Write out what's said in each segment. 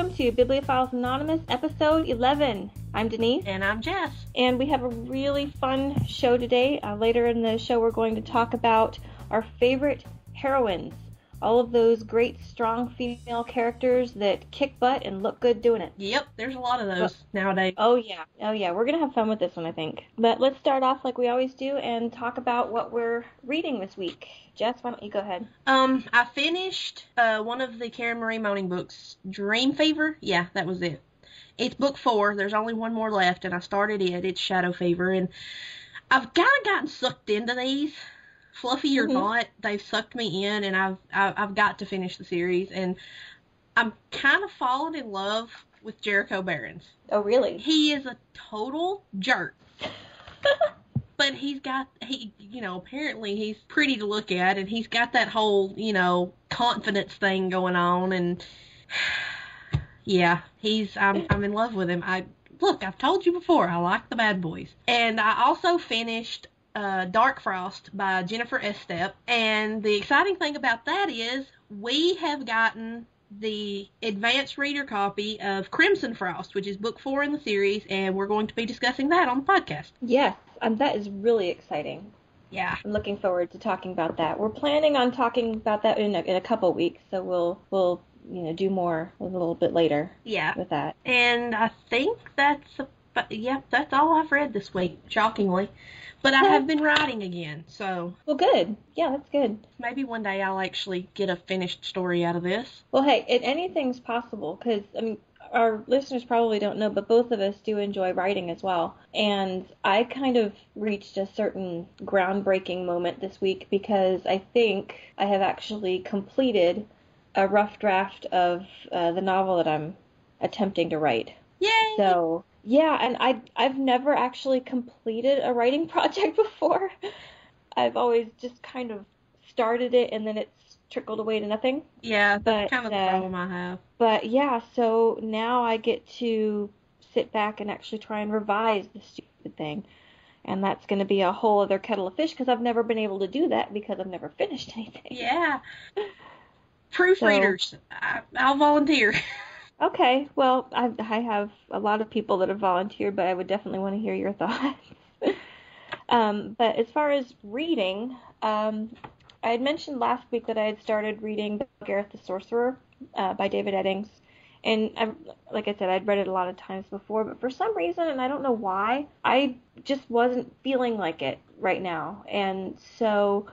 welcome to Bibliophiles Anonymous, episode 11. I'm Denise. And I'm Jess. And we have a really fun show today. Uh, later in the show, we're going to talk about our favorite heroines all of those great, strong female characters that kick butt and look good doing it. Yep, there's a lot of those nowadays. Oh yeah, oh yeah, we're gonna have fun with this one, I think. But let's start off like we always do and talk about what we're reading this week. Jess, why don't you go ahead? Um, I finished uh, one of the Karen Marie Moning books, Dreamfever. Yeah, that was it. It's book four. There's only one more left, and I started it. It's Shadowfever, and I've kind of gotten sucked into these fluffy or mm-hmm. not, they've sucked me in, and I've, I've I've got to finish the series, and I'm kind of falling in love with Jericho Barrons. Oh, really? He is a total jerk. but he's got he you know apparently he's pretty to look at and he's got that whole you know confidence thing going on and yeah he's i'm i'm in love with him i look i've told you before i like the bad boys and i also finished uh, Dark Frost by Jennifer Estep. And the exciting thing about that is we have gotten the advanced reader copy of Crimson Frost, which is book four in the series, and we're going to be discussing that on the podcast. Yes, and that is really exciting. Yeah. I'm looking forward to talking about that. We're planning on talking about that in a, in a couple weeks, so we'll we'll you know do more a little bit later. Yeah. With that. And I think that's a, yeah, that's all I've read this week. Shockingly. But I have been writing again, so. Well, good. Yeah, that's good. Maybe one day I'll actually get a finished story out of this. Well, hey, it, anything's possible because I mean, our listeners probably don't know, but both of us do enjoy writing as well. And I kind of reached a certain groundbreaking moment this week because I think I have actually completed a rough draft of uh, the novel that I'm attempting to write. Yay! So yeah, and I I've never actually completed a writing project before. I've always just kind of started it and then it's trickled away to nothing. Yeah, that's but, kind of the uh, problem I have. But yeah, so now I get to sit back and actually try and revise the stupid thing. And that's going to be a whole other kettle of fish because I've never been able to do that because I've never finished anything. Yeah. Proofreaders, so, I, I'll volunteer. Okay, well, I, I have a lot of people that have volunteered, but I would definitely want to hear your thoughts. um, but as far as reading, um, I had mentioned last week that I had started reading Gareth the Sorcerer uh, by David Eddings. And I, like I said, I'd read it a lot of times before, but for some reason, and I don't know why, I just wasn't feeling like it right now. And so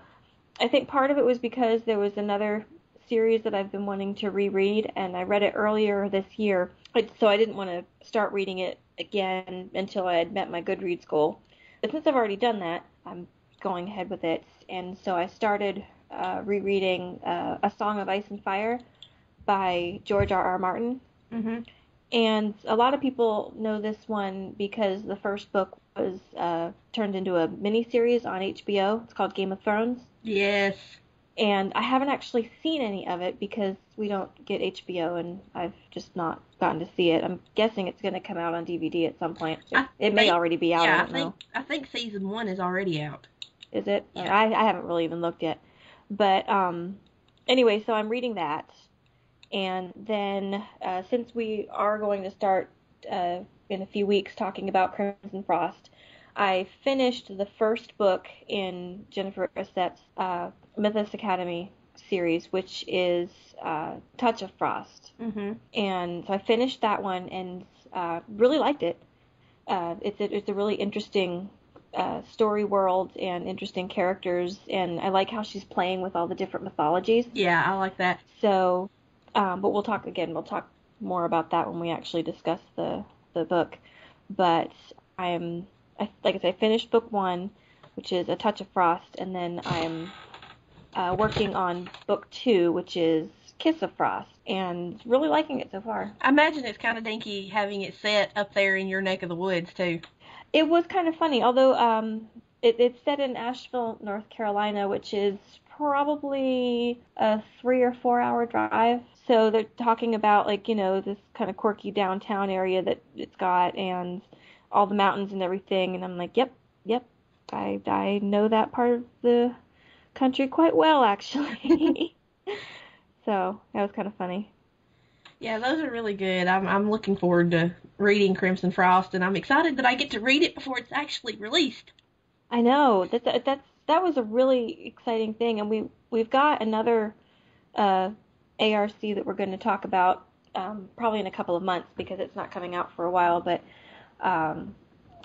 I think part of it was because there was another series that I've been wanting to reread, and I read it earlier this year, so I didn't want to start reading it again until I had met my Goodreads goal. But since I've already done that, I'm going ahead with it, and so I started uh, rereading uh, A Song of Ice and Fire by George R. R. Martin. Mm-hmm. And a lot of people know this one because the first book was uh, turned into a miniseries on HBO. It's called Game of Thrones. Yes and I haven't actually seen any of it because we don't get HBO, and I've just not gotten to see it. I'm guessing it's going to come out on DVD at some point. It, it may already be out. Yeah, I, I think know. I think season one is already out. Is it? Yeah. I, I haven't really even looked yet. But um, anyway, so I'm reading that, and then uh, since we are going to start uh, in a few weeks talking about Crimson Frost, I finished the first book in Jennifer Estep's uh, Mythos Academy series, which is uh, Touch of Frost. Mm-hmm. And so I finished that one and uh, really liked it. Uh, it's a, it's a really interesting uh, story world and interesting characters, and I like how she's playing with all the different mythologies. Yeah, I like that. So, um, but we'll talk again. We'll talk more about that when we actually discuss the the book. But I'm I, like I said, I finished book one, which is A Touch of Frost, and then I'm uh, working on book two, which is Kiss of Frost, and really liking it so far. I imagine it's kind of dinky having it set up there in your neck of the woods too. It was kind of funny, although um, it, it's set in Asheville, North Carolina, which is probably a three or four hour drive. So they're talking about like you know this kind of quirky downtown area that it's got, and all the mountains and everything, and I'm like, yep, yep, I I know that part of the country quite well actually. so that was kind of funny. Yeah, those are really good. I'm I'm looking forward to reading Crimson Frost, and I'm excited that I get to read it before it's actually released. I know that that that's that was a really exciting thing, and we we've got another uh, ARC that we're going to talk about um, probably in a couple of months because it's not coming out for a while. But um,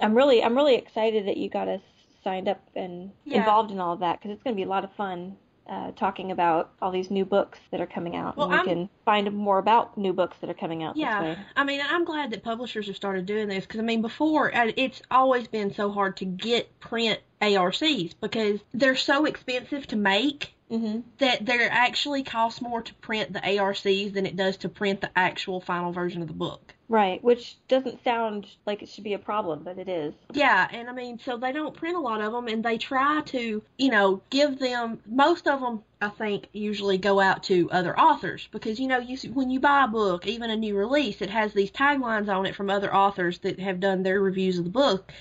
I'm really I'm really excited that you got us signed up and Yeah. involved in all of that because it's going to be a lot of fun uh, talking about all these new books that are coming out, Well, and we I'm- can find more about new books that are coming out Yeah, this way. I mean, I'm glad that publishers have started doing this because I mean, before uh, it's always been so hard to get print ARCs because they're so expensive to make hmm that they actually cost more to print the ARCs than it does to print the actual final version of the book. Right, which doesn't sound like it should be a problem, but it is. Yeah, and I mean, so they don't print a lot of them, and they try to, you know, give them. Most of them, I think, usually go out to other authors because you know, you when you buy a book, even a new release, it has these taglines on it from other authors that have done their reviews of the book.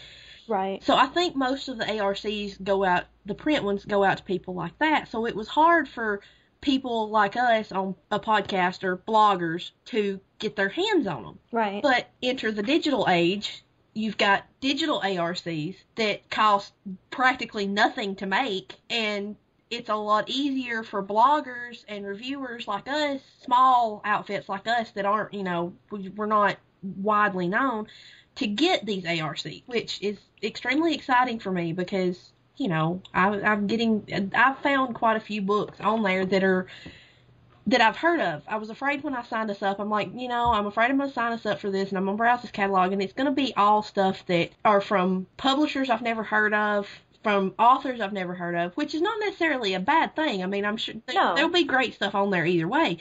Right. So I think most of the ARCs go out, the print ones go out to people like that. So it was hard for people like us on a podcast or bloggers to get their hands on them. Right. But enter the digital age, you've got digital ARCs that cost practically nothing to make, and it's a lot easier for bloggers and reviewers like us, small outfits like us that aren't, you know, we- we're not widely known, to get these ARC, which is extremely exciting for me because, you know, I, I'm getting, I've found quite a few books on there that are that I've heard of. I was afraid when I signed us up. I'm like, you know, I'm afraid I'm going to sign us up for this, and I'm going to browse this catalog, and it's going to be all stuff that are from publishers I've never heard of, from authors I've never heard of, which is not necessarily a bad thing. I mean, I'm sure No. there'll be great stuff on there either way.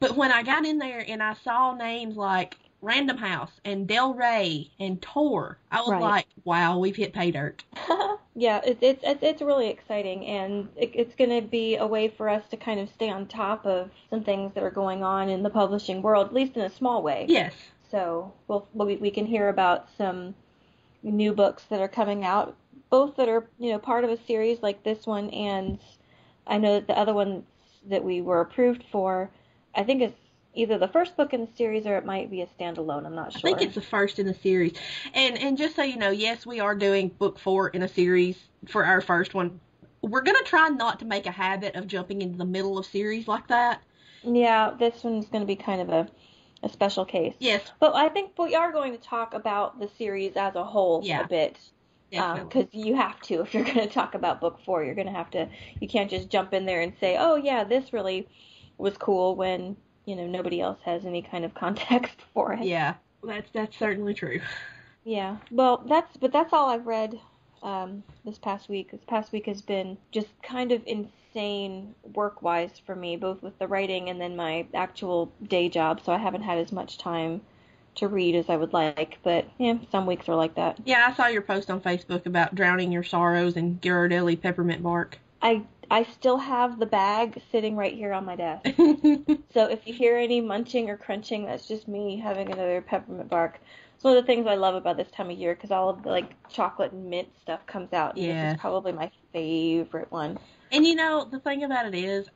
But when I got in there and I saw names like Random House and Del Rey and Tor, I was Right. like, wow, we've hit pay dirt. yeah, it's it's it's really exciting, and it, it's going to be a way for us to kind of stay on top of some things that are going on in the publishing world, at least in a small way. Yes. So we'll, we we can hear about some new books that are coming out, both that are you know part of a series like this one, and I know that the other one that we were approved for, I think it's either the first book in the series or it might be a standalone. I'm not sure. I think it's the first in the series. And and just so you know, yes, we are doing book four in a series for our first one. We're gonna try not to make a habit of jumping into the middle of series like that. Yeah, this one's going to be kind of a, a special case. Yes, But I think we are going to talk about the series as a whole Yeah, a bit. Um, because you have to. If you're going to talk about book four, you're going to have to. You can't just jump in there and say, oh, yeah, this really was cool when, you know, nobody else has any kind of context for it. yeah, that's that's certainly true. Yeah. Well, that's but that's all I've read um, this past week. This past week has been just kind of insane work-wise for me, both with the writing and then my actual day job. So I haven't had as much time to read as I would like. But yeah, some weeks are like that. Yeah, I saw your post on Facebook about drowning your sorrows in Ghirardelli peppermint bark. I I still have the bag sitting right here on my desk. So if you hear any munching or crunching, that's just me having another peppermint bark. It's one of the things I love about this time of year because all of the like chocolate and mint stuff comes out. And This is probably my favorite one. and you know the thing about it is,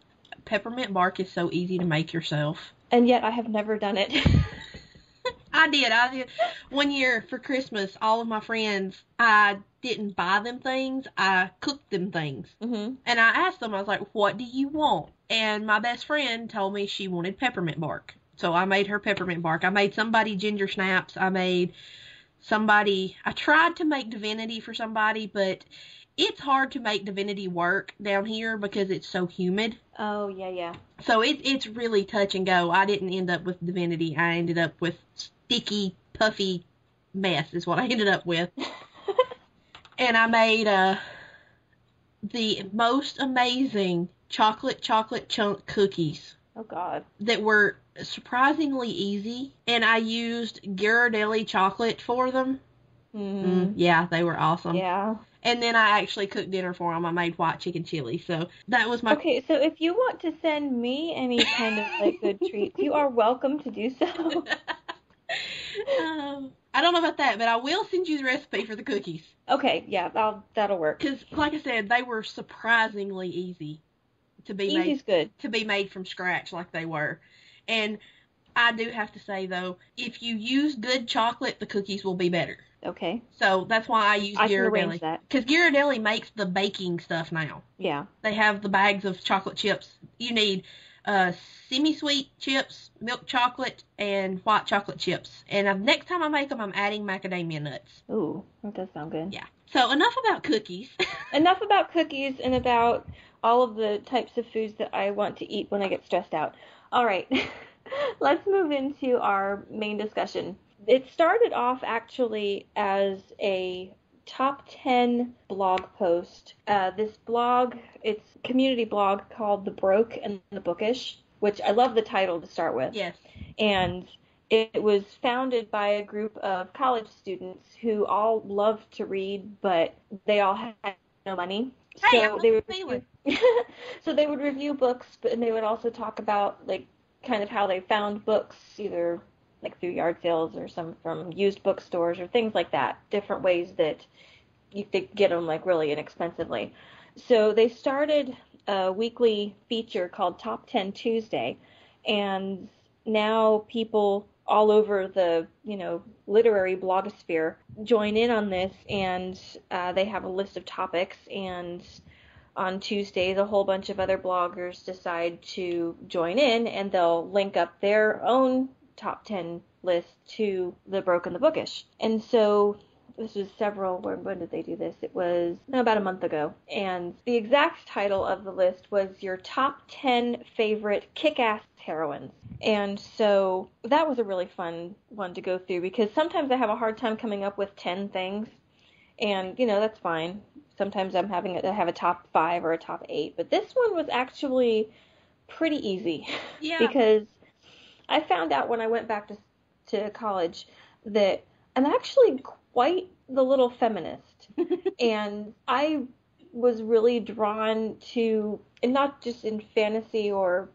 peppermint bark is so easy to make yourself. And yet I have never done it. I did. I did. One year for Christmas, all of my friends, I didn't buy them things. I cooked them things. hmm And I asked them, I was like, what do you want? And my best friend told me she wanted peppermint bark. So I made her peppermint bark. I made somebody ginger snaps. I made somebody, I tried to make divinity for somebody, but it's hard to make divinity work down here because it's so humid. Oh yeah, yeah. So it, it's really touch and go. I didn't end up with divinity. I ended up with sticky, puffy mess is what I ended up with. and I made uh, the most amazing chocolate chocolate chunk cookies Oh God. that were surprisingly easy. And I used Ghirardelli chocolate for them. hmm Mm, yeah, they were awesome. Yeah. And then I actually cooked dinner for them. I made white chicken chili. So that was my Okay, so if you want to send me any kind of like good treats, you are welcome to do so. um, I don't know about that, but I will send you the recipe for the cookies. Okay, yeah, I'll, that'll work. Because, like I said, they were surprisingly easy to be made Easy's good. to be made from scratch, like they were. And I do have to say though, if you use good chocolate, the cookies will be better. Okay. So that's why I use I Ghirardelli. that. Because Ghirardelli makes the baking stuff now. Yeah. They have the bags of chocolate chips. You need uh, semi-sweet chips, milk chocolate, and white chocolate chips. And uh, next time I make them, I'm adding macadamia nuts. Ooh, that does sound good. Yeah. So enough about cookies. Enough about cookies and about all of the types of foods that I want to eat when I get stressed out. All right. Let's move into our main discussion. It started off actually as a top 10 blog post. Uh, this blog, it's a community blog called The Broke and the Bookish, which I love the title to start with. yes. and it was founded by a group of college students who all loved to read, but they all had no money. Hey, so they would feeling. so they would review books, but and they would also talk about like kind of how they found books, either like through yard sales or some from used bookstores or things like that. Different ways that you could get them like really inexpensively. So they started a weekly feature called Top 10 Tuesday, and now people all over the you know literary blogosphere join in on this, and uh, they have a list of topics and on Tuesdays, a whole bunch of other bloggers decide to join in and they'll link up their own top 10 list to the Broke and the Bookish. And so this was several, when, when did they do this? It was no, about a month ago. And the exact title of the list was your top 10 favorite kick ass heroines. And so that was a really fun one to go through because sometimes I have a hard time coming up with 10 things. And, you know, that's fine sometimes I'm having a, I have a top five or a top eight, but this one was actually pretty easy Yeah. because I found out when I went back to to college that I'm actually quite the little feminist, and I was really drawn to, and not just in fantasy or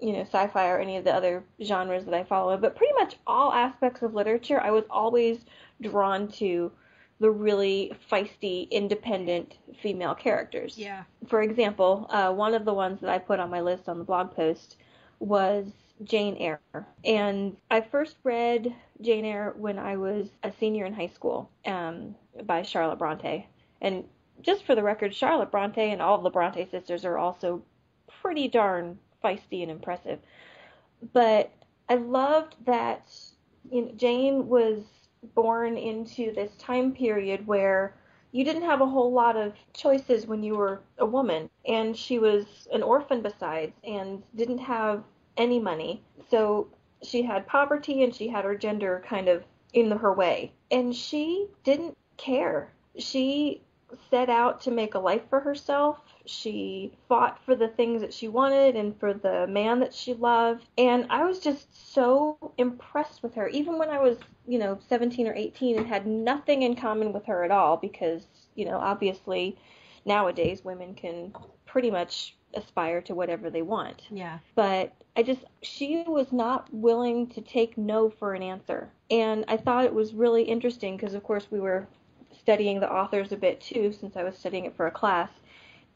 you know sci-fi or any of the other genres that I follow, but pretty much all aspects of literature. I was always drawn to the really feisty, independent female characters. yeah. For example, uh, one of the ones that I put on my list on the blog post was Jane Eyre. And I first read Jane Eyre when I was a senior in high school um, by Charlotte Bronte. And just for the record, Charlotte Bronte and all the Bronte sisters are also pretty darn feisty and impressive. But I loved that you know, Jane was born into this time period where you didn't have a whole lot of choices when you were a woman and she was an orphan besides and didn't have any money. So she had poverty and she had her gender kind of in her way. And she didn't care. She set out to make a life for herself. She fought for the things that she wanted and for the man that she loved. And i was just so impressed with her. Even when i was you know 17 or 18 and had nothing in common with her at all because you know obviously nowadays women can pretty much aspire to whatever they want Yeah. but I just she was not willing to take no for an answer. And I thought it was really interesting because of course we were studying the authors a bit too since I was studying it for a class.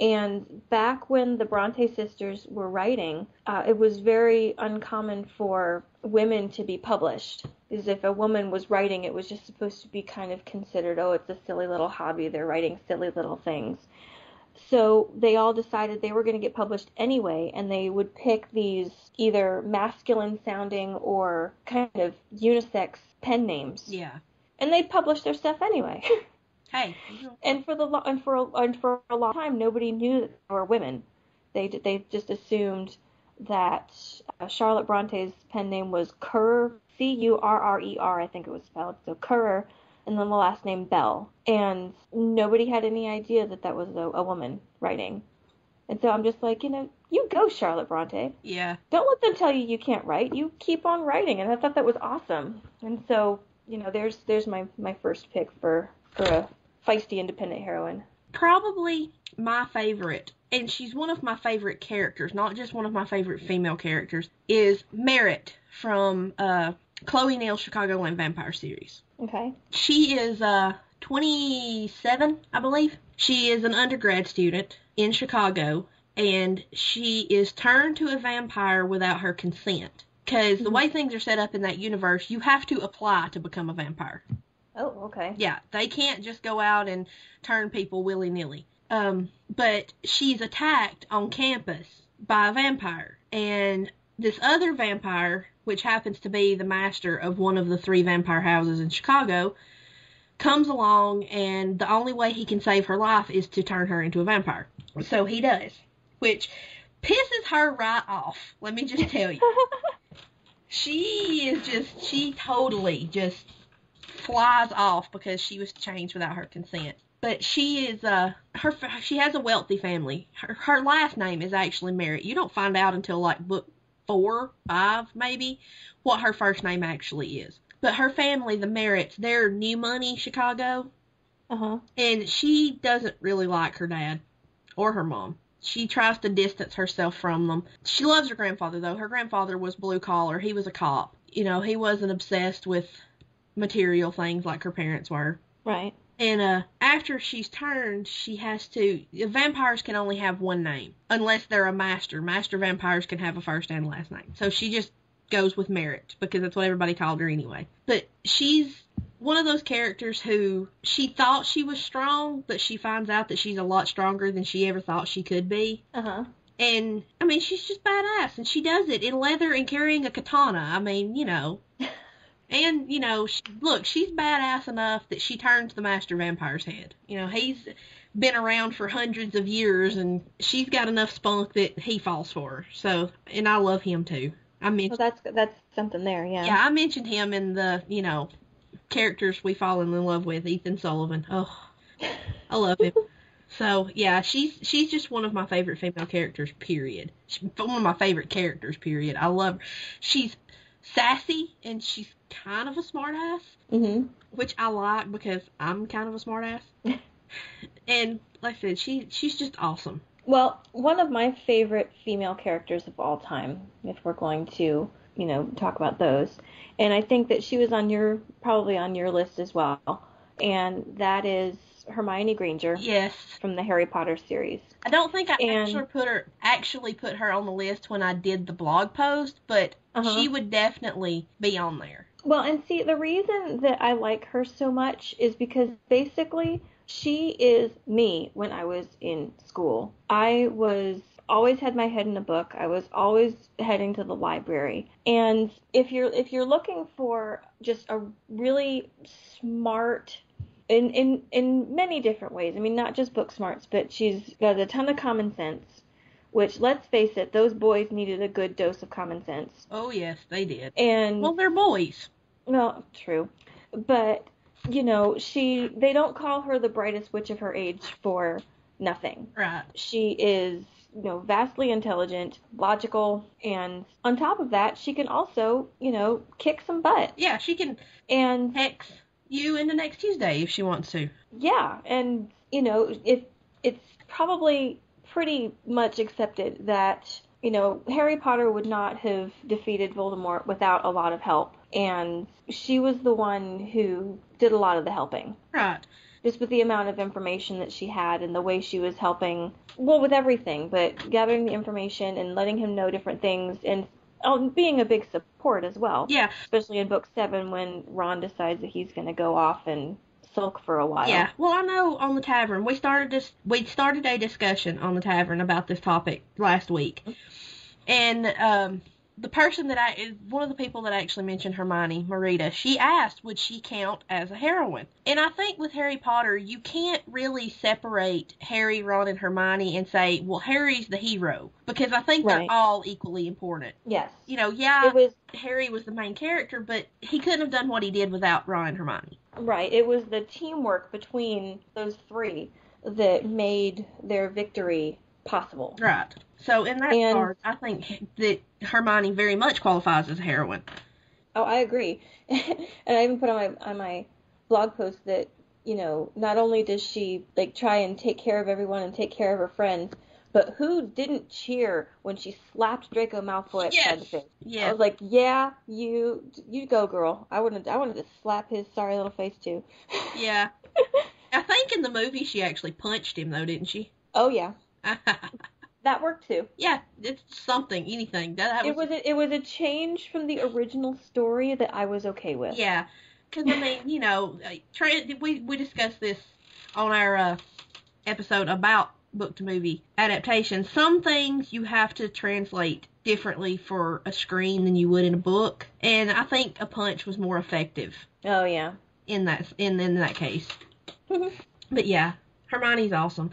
And back when the Bronte sisters were writing, uh, it was very uncommon for women to be published. Because if a woman was writing, it was just supposed to be kind of considered, oh, it's a silly little hobby. They're writing silly little things. So they all decided they were going to get published anyway, and they would pick these either masculine sounding or kind of unisex pen names, Yeah. and they'd publish their stuff anyway. Hey. and for the lo- and for a, and for a long time, nobody knew that they were women. They they just assumed that uh, Charlotte Bronte's pen name was Currer, C U R R E R, I think it was spelled. So Currer, and then the last name Bell. And nobody had any idea that that was a, a woman writing. And so I'm just like, you know, you go, Charlotte Bronte. Yeah. Don't let them tell you you can't write. You keep on writing. And I thought that was awesome. And so, you know, there's there's my my first pick for for a feisty independent heroine. Probably my favorite, and she's one of my favorite characters, not just one of my favorite female characters, is Merit from uh, Chloe Neill's Chicagoland Vampire series. Okay. She is uh 27, I believe. She is an undergrad student in Chicago, and she is turned to a vampire without her consent. Because the Mhm. way things are set up in that universe, you have to apply to become a vampire. Oh, okay. Yeah, they can't just go out and turn people willy nilly. Um, but she's attacked on campus by a vampire, and this other vampire, which happens to be the master of one of the three vampire houses in Chicago, comes along, and the only way he can save her life is to turn her into a vampire. So he does, which pisses her right off. Let me just tell you she is just she totally just flies off because she was changed without her consent. But she is uh her she has a wealthy family. Her her last name is actually Merit. You don't find out until like book four, five maybe, what her first name actually is. But her family, the Merits, they're New Money, Chicago, Uh huh. and she doesn't really like her dad or her mom. She tries to distance herself from them. She loves her grandfather though. Her grandfather was blue collar. He was a cop. You know, he wasn't obsessed with material things like her parents were. Right. And uh after she's turned, she has to vampires can only have one name unless they're a master. Master vampires can have a first and last name. So she just goes with Merit because that's what everybody called her anyway. But she's one of those characters who she thought she was strong, but she finds out that she's a lot stronger than she ever thought she could be. Uh huh. And I mean, she's just badass, and she does it in leather and carrying a katana. I mean, you know. And you know, sh look, she's badass enough that she turns the master vampire's head. You know, he's been around for hundreds of years, and she's got enough spunk that he falls for her. So, and I love him too. I mean, Well, that's that's something there. Yeah. yeah, I mentioned him in the you know characters we fall in love with, Ethan Sullivan. Oh, I love him. So yeah, she's she's just one of my favorite female characters. Period. She's one of my favorite characters. Period. I love her. She's sassy and she's kind of a smartass, Mhm. which I like because I'm kind of a smartass. and like I said, she she's just awesome. Well, one of my favorite female characters of all time, if we're going to, you know, talk about those, and I think that she was on your probably on your list as well, and that is Hermione Granger Yes, from the Harry Potter series. I don't think I And- actually put her actually put her on the list when I did the blog post, but Uh-huh. she would definitely be on there. Well, and see, the reason that I like her so much is because basically she is me when I was in school. I was always had my head in a book. I was always heading to the library. And if you're if you're looking for just a really smart in in in many different ways. I mean, not just book smarts, but she's got a ton of common sense. Which, let's face it, those boys needed a good dose of common sense. Oh yes, they did. And Well, they're boys. Well, true. But, you know, she they don't call her the brightest witch of her age for nothing. Right. She is, you know, vastly intelligent, logical, and on top of that, she can also, you know, kick some butt. Yeah, she can And hex you into next Tuesday if she wants to. yeah, and you know, if it's probably pretty much accepted that you know Harry Potter would not have defeated Voldemort without a lot of help, and she was the one who did a lot of the helping. Right. Just with the amount of information that she had and the way she was helping, well, with everything, but gathering the information and letting him know different things and oh, being a big support as well. Yeah. Especially in book seven when Ron decides that he's going to go off and sulk for a while. Yeah. Well, I know on the tavern we started this. We started a discussion on the tavern about this topic last week, and um, the person that I one of the people that actually mentioned Hermione, Marita, she asked would she count as a heroine, and I think with Harry Potter you can't really separate Harry, Ron, and Hermione and say, well, Harry's the hero because I think Right. they're all equally important. Yes. You know, yeah, It was Harry was the main character, but he couldn't have done what he did without Ron and Hermione. right. It was the teamwork between those three that made their victory possible. Right. So in that And- regard, I think that Hermione very much qualifies as a heroine. Oh, I agree. and I even put on my on my blog post that you know not only does she like try and take care of everyone and take care of her friends, but who didn't cheer when she slapped Draco Malfoy upside the face? I was like, yeah, you you go, girl. I wouldn't I wanted to slap his sorry little face too. Yeah. I think in the movie she actually punched him though, didn't she? oh yeah, that worked too. Yeah, it's something, anything. That, It was a, it was a change from the original story that I was okay with. Yeah, because I mean, you know, uh, we we discussed this on our uh, episode about book to movie adaptation. Some things you have to translate differently for a screen than you would in a book, and I think a punch was more effective Oh yeah. in that in in that case. But yeah, Hermione's awesome.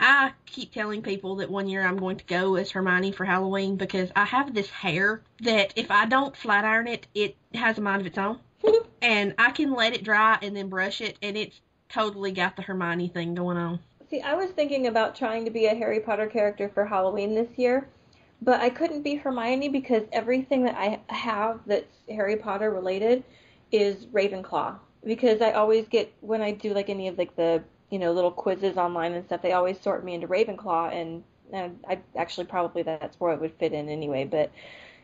I keep telling people that one year I'm going to go as Hermione for Halloween because I have this hair that if I don't flat iron it, it has a mind of its own. and I can let it dry and then brush it, and it's totally got the Hermione thing going on. See, I was thinking about trying to be a Harry Potter character for Halloween this year, but I couldn't be Hermione because everything that I have that's Harry Potter related is Ravenclaw. Because I always get when I do like any of like the you know little quizzes online and stuff, they always sort me into Ravenclaw, and, and I actually probably that's where I would fit in anyway. But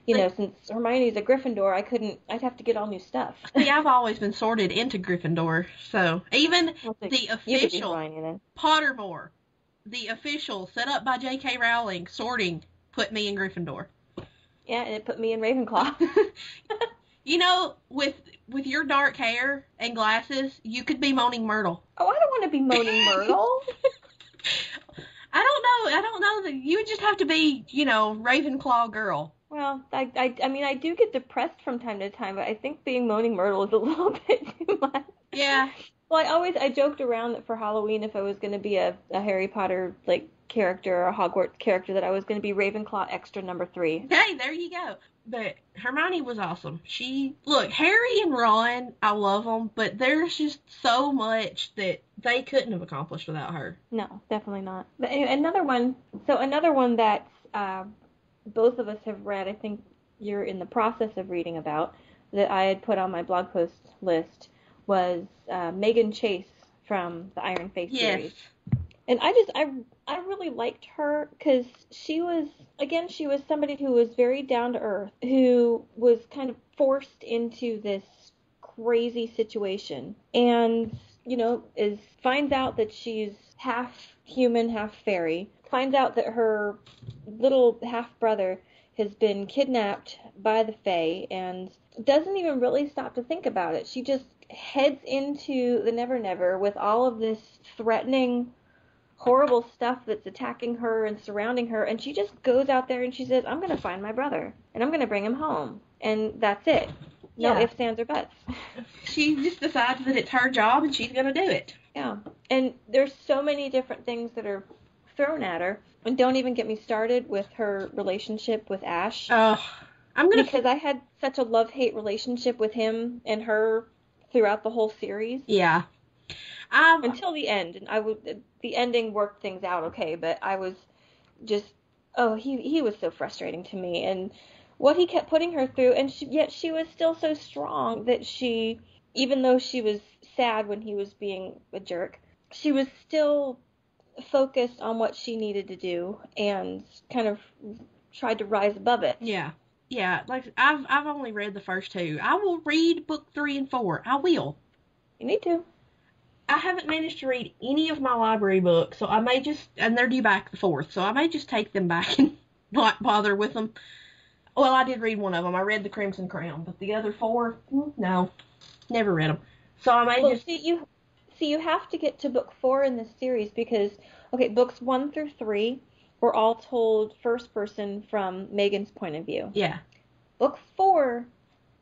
you know, since Hermione's a Gryffindor, I couldn't. I'd have to get all new stuff. See, I've always been sorted into Gryffindor, so even Well, the you could be official then. Pottermore, the official set up by J.K. Rowling sorting, put me in Gryffindor. Yeah, and it put me in Ravenclaw. You know, with with your dark hair and glasses, you could be Moaning Myrtle. oh, I don't want to be Moaning Myrtle. I don't know. I don't know that you would just have to be, you know, Ravenclaw girl. Well, I, I, I mean, I do get depressed from time to time, but I think being Moaning Myrtle is a little bit too much. Yeah. Well, I always, I joked around that for Halloween, if I was going to be a, a Harry Potter, like, character or a Hogwarts character, that I was going to be Ravenclaw extra number three. Hey, there you go. But Hermione was awesome. She look Harry and Ron. I love them, but there's just so much that they couldn't have accomplished without her. No, definitely not. But anyway, another one, so another one that uh, both of us have read, I think you're in the process of reading about, that I had put on my blog post list was uh, Meghan Chase from the Iron Fey Yes. series. And I just I I really liked her because she was again she was somebody who was very down to earth, who was kind of forced into this crazy situation, and you know is finds out that she's half human, half fairy. Finds out that her little half brother has been kidnapped by the Fae and doesn't even really stop to think about it. She just heads into the Never Never with all of this threatening horrible stuff that's attacking her and surrounding her and she just goes out there and she says i'm going to find my brother and i'm going to bring him home and that's it no Yeah. ifs ands or buts She just decides that it's her job and she's gonna do it. yeah and there's so many different things that are thrown at her and don't even get me started with her relationship with ash Oh, I'm gonna. because i had such a love-hate relationship with him and her throughout the whole series Yeah. I'm. until the end and i would the ending worked things out okay but i was just oh he he was so frustrating to me and what he kept putting her through and she, yet she was still so strong that she even though she was sad when he was being a jerk she was still focused on what she needed to do and kind of tried to rise above it Yeah. Yeah. Like I've I've only read the first two. I will read book three and four. I will. you need to I haven't managed to read any of my library books, so I may just, and they're due back the fourth, so I may just take them back and not bother with them. Well, I did read one of them. I read The Crimson Crown, but the other four, mm, no, never read them. So I may Well, just, see you see you have to get to book four in this series because okay, books one through three were all told first person from Meghan's point of view. yeah, Book four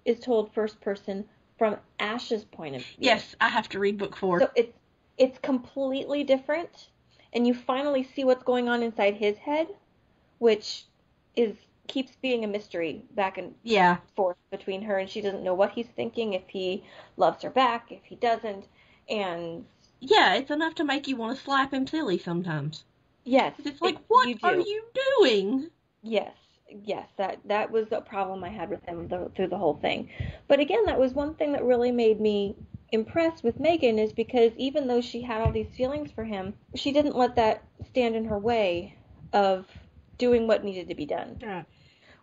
is told first person from Ash's point of view. yes, I have to read book four. So it's it's completely different, and you finally see what's going on inside his head, which is keeps being a mystery back and yeah, forth between her, and she doesn't know what he's thinking, if he loves her back, if he doesn't, and yeah, it's enough to make you want to slap him silly sometimes. Yes, It's like, it- what you are you doing? Yes, yes, that that was a problem I had with him the, through the whole thing. But again, that was one thing that really made me impressed with Meghan is because even though she had all these feelings for him, she didn't let that stand in her way of doing what needed to be done. Yeah.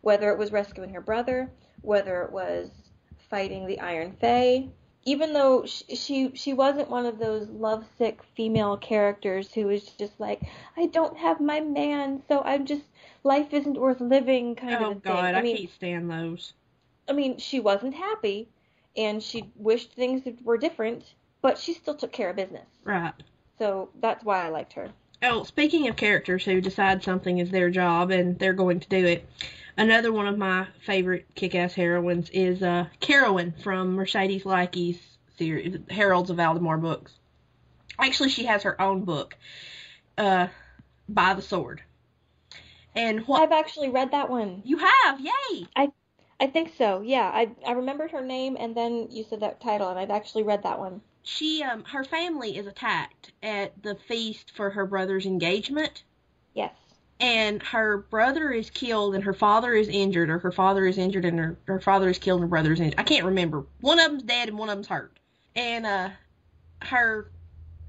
Whether it was rescuing her brother, whether it was fighting the Iron Fae, even though she, she she wasn't one of those lovesick female characters who was just like I don't have my man, so I'm just life isn't worth living kind oh of a God, thing. I, mean, can't stand those. I mean, she wasn't happy, and she wished things were different, but she still took care of business. Right. So that's why I liked her. Oh, speaking of characters who decide something is their job and they're going to do it, another one of my favorite kick-ass heroines is uh, Kerowyn from Mercedes Lackey's series, Heralds of Valdemar books. Actually, she has her own book, uh, By the Sword. And what I've actually read that one. you have, yay! I I think so. Yeah, I I remembered her name, and then you said that title, and I've actually read that one. She, um, her family is attacked at the feast for her brother's engagement. Yes. and her brother is killed and her father is injured or her father is injured and her, her father is killed and her brother is injured. I can't remember. One of them's dead and one of them's hurt. And uh her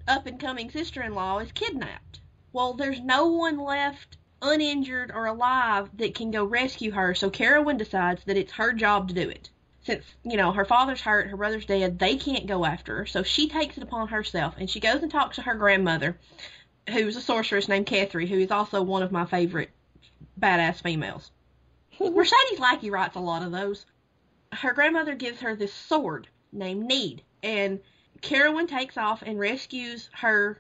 up and coming sister in law is kidnapped. Well, there's no one left uninjured or alive that can go rescue her, so Kerowyn decides that it's her job to do it. Since, you know, her father's hurt, her brother's dead, they can't go after her, so she takes it upon herself and she goes and talks to her grandmother who's a sorceress named Kethry, who is also one of my favorite badass females. Mercedes Lackey writes a lot of those. Her grandmother gives her this sword named Need, and Kerowyn takes off and rescues her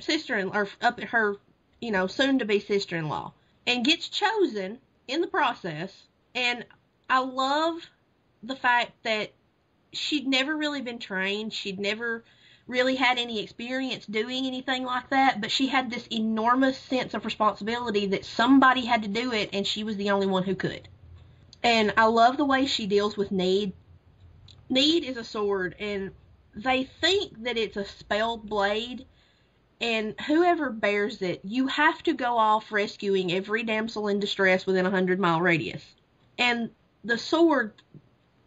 sister in or up her, you know, soon to be sister in law, and gets chosen in the process. And I love the fact that she'd never really been trained. She'd never really had any experience doing anything like that, but she had this enormous sense of responsibility that somebody had to do it and she was the only one who could. And I love the way she deals with need. Need is a sword and they think that it's a spelled blade and whoever bears it, you have to go off rescuing every damsel in distress within a hundred mile radius. And the sword,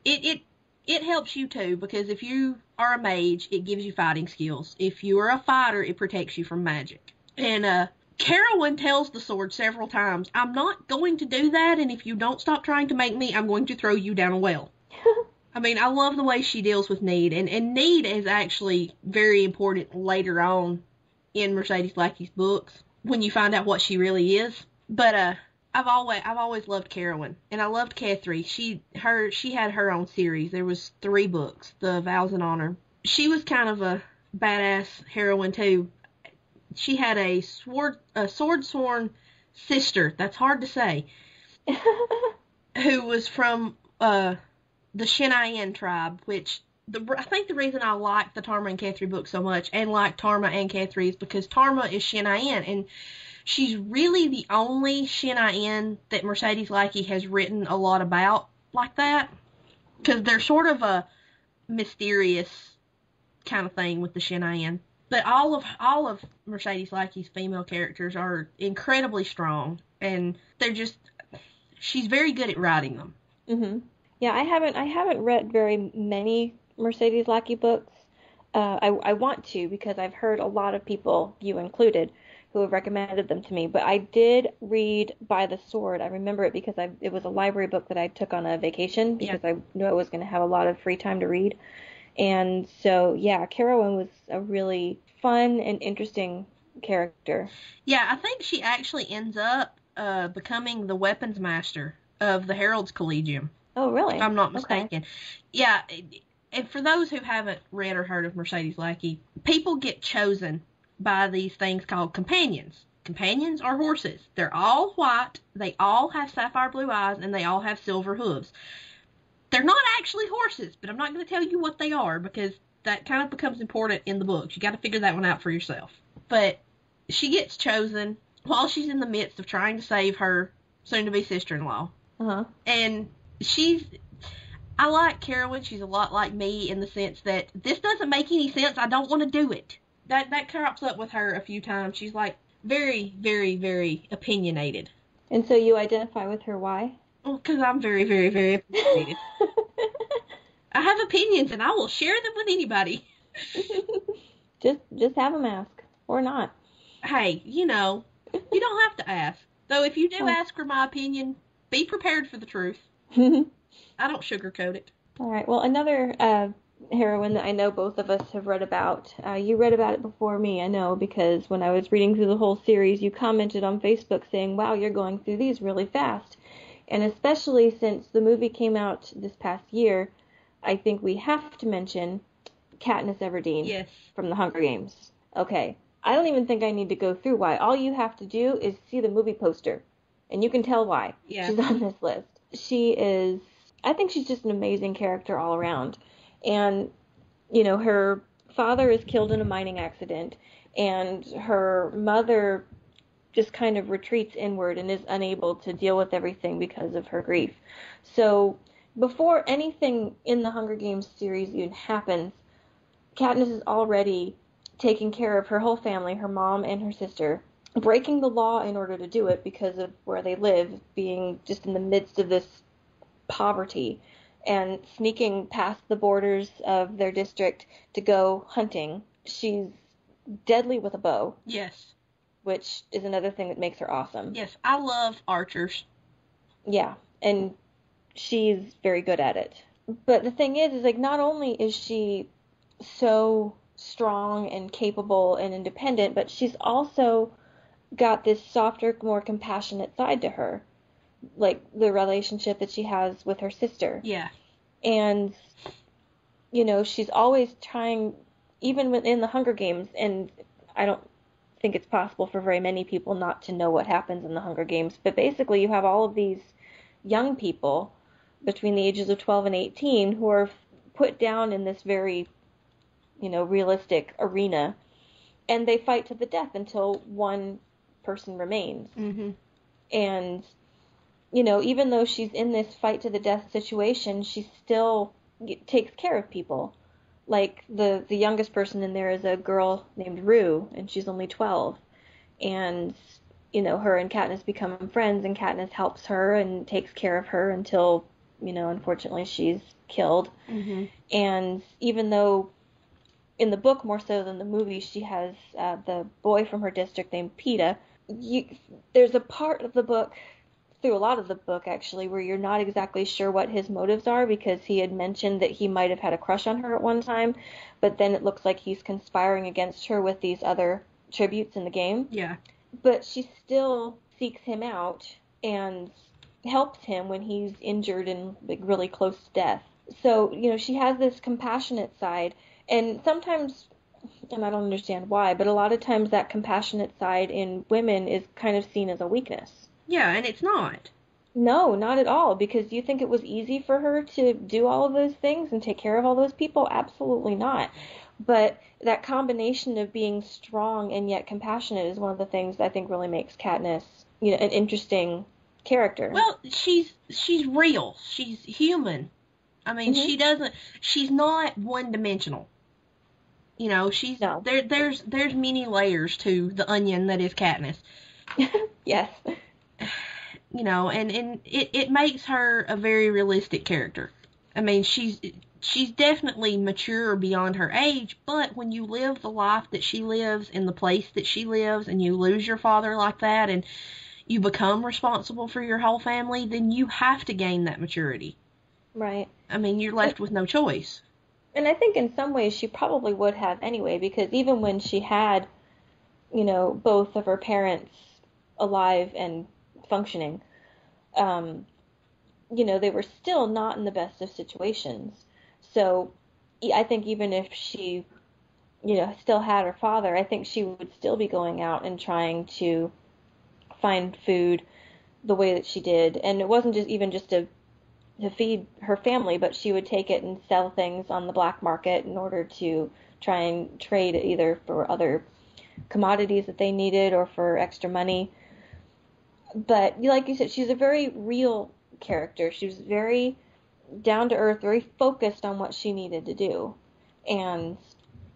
it, it it helps you too because if you are a mage, it gives you fighting skills. If you are a fighter, it protects you from magic. And uh Kerowyn tells the sword several times, I'm not going to do that, and if you don't stop trying to make me, I'm going to throw you down a well. I mean, I love the way she deals with need, and, and need is actually very important later on in Mercedes Lackey's books when you find out what she really is. But uh I've always I've always loved Kerowyn, and I loved Kethry. She her she had her own series. There was three books, the Vows and Honor. She was kind of a badass heroine too. She had a sword a sword sworn sister. That's hard to say. Who was from uh the Shin'a'in tribe, which the I think the reason I like the Tarma and Kethry book so much, and like Tarma and Kethry, is because Tarma is Shin'a'in, and she's really the only Shin'a'in that Mercedes Lackey has written a lot about like that, because they're sort of a mysterious kind of thing with the Shin'a'in. But all of all of Mercedes Lackey's female characters are incredibly strong, and they're just she's very good at writing them. hmm Yeah, I haven't I haven't read very many Mercedes Lackey books. Uh, I I want to because I've heard a lot of people, you included, who have recommended them to me. But I did read By the Sword. I remember it because I it was a library book that I took on a vacation Yeah. because I knew I was going to have a lot of free time to read. And so yeah, Kerowyn was a really fun and interesting character. Yeah, I think she actually ends up uh, becoming the weapons master of the Herald's Collegium. Oh really? If I'm not Okay. mistaken. Yeah, and for those who haven't read or heard of Mercedes Lackey, people get chosen by these things called companions. Companions are horses. They're all white, they all have sapphire blue eyes, and they all have silver hooves. They're not actually horses, but I'm not going to tell you what they are because that kind of becomes important in the books. You got to figure that one out for yourself. But she gets chosen while she's in the midst of trying to save her soon to be sister in law Uh-huh. and she's I like Carolyn. She's a lot like me in the sense that this doesn't make any sense. I don't want to do it. That that crops up with her a few times. She's like very, very, very opinionated. And so you identify with her why? Well, because I'm very, very, very opinionated. I have opinions and I will share them with anybody. just just have a mask or not. Hey, you know, you don't have to ask. Though if you do Oh. ask for my opinion, be prepared for the truth. I don't sugarcoat it. All right. Well, another uh, heroine that I know both of us have read about. Uh, you read about it before me, I know, because when I was reading through the whole series, you commented on Facebook saying, "Wow, you're going through these really fast." And especially since the movie came out this past year, I think we have to mention Katniss Everdeen Yes. from the Hunger Games. Okay, I don't even think I need to go through why. All you have to do is see the movie poster, and you can tell why Yeah. she's on this list. She is, I think she's just an amazing character all around. And, you know, her father is killed in a mining accident, and her mother just kind of retreats inward and is unable to deal with everything because of her grief. So, before anything in the Hunger Games series even happens, Katniss is already taking care of her whole family, her mom and her sister, breaking the law in order to do it because of where they live, being just in the midst of this poverty, and sneaking past the borders of their district to go hunting. She's deadly with a bow, Yes. which is another thing that makes her awesome. Yes. I love archers. Yeah, and she's very good at it. But the thing is, is like not only is she so strong and capable and independent, but she's also got this softer, more compassionate side to her, like the relationship that she has with her sister. Yeah. And you know, she's always trying, even within the Hunger Games, and I don't think it's possible for very many people not to know what happens in the Hunger Games. But basically, you have all of these young people between the ages of 12 and 18 who are put down in this very, you know, realistic arena, and they fight to the death until one person remains. Mm-hmm. And, you know, even though she's in this fight to the death situation, she still takes care of people. Like the the youngest person in there is a girl named Rue, and she's only 12. And, you know, her and Katniss become friends, and Katniss helps her and takes care of her until, you know, unfortunately she's killed. Mm-hmm. And even though in the book more so than the movie, she has uh, the boy from her district named Peeta. You, there's a part of the book, through a lot of the book actually, where you're not exactly sure what his motives are because he had mentioned that he might have had a crush on her at one time, but then it looks like he's conspiring against her with these other tributes in the game. Yeah. But she still seeks him out and helps him when he's injured and like really close to death. So, you know, she has this compassionate side and sometimes and I don't understand why, but a lot of times that compassionate side in women is kind of seen as a weakness. Yeah, and it's not. No, not at all. Because you think it was easy for her to do all of those things and take care of all those people? Absolutely not. But that combination of being strong and yet compassionate is one of the things that I think really makes Katniss, you know, an interesting character. Well, she's she's real. She's human. I mean, Mhm. she doesn't. She's not one dimensional. You know, she's No. there. There's there's many layers to the onion that is Katniss. yes. You know, and and it it makes her a very realistic character. I mean, she's she's definitely mature beyond her age, but when you live the life that she lives in the place that she lives, and you lose your father like that, and you become responsible for your whole family, then you have to gain that maturity. Right. I mean, you're left with no choice. And I think in some ways she probably would have anyway, because even when she had, you know, both of her parents alive and functioning, um, you know, they were still not in the best of situations. So I think even if she, you know, still had her father, I think she would still be going out and trying to find food the way that she did. And it wasn't just even just to to feed her family, but she would take it and sell things on the black market in order to try and trade either for other commodities that they needed or for extra money. But like you said, she's a very real character. She was very down to earth, very focused on what she needed to do. And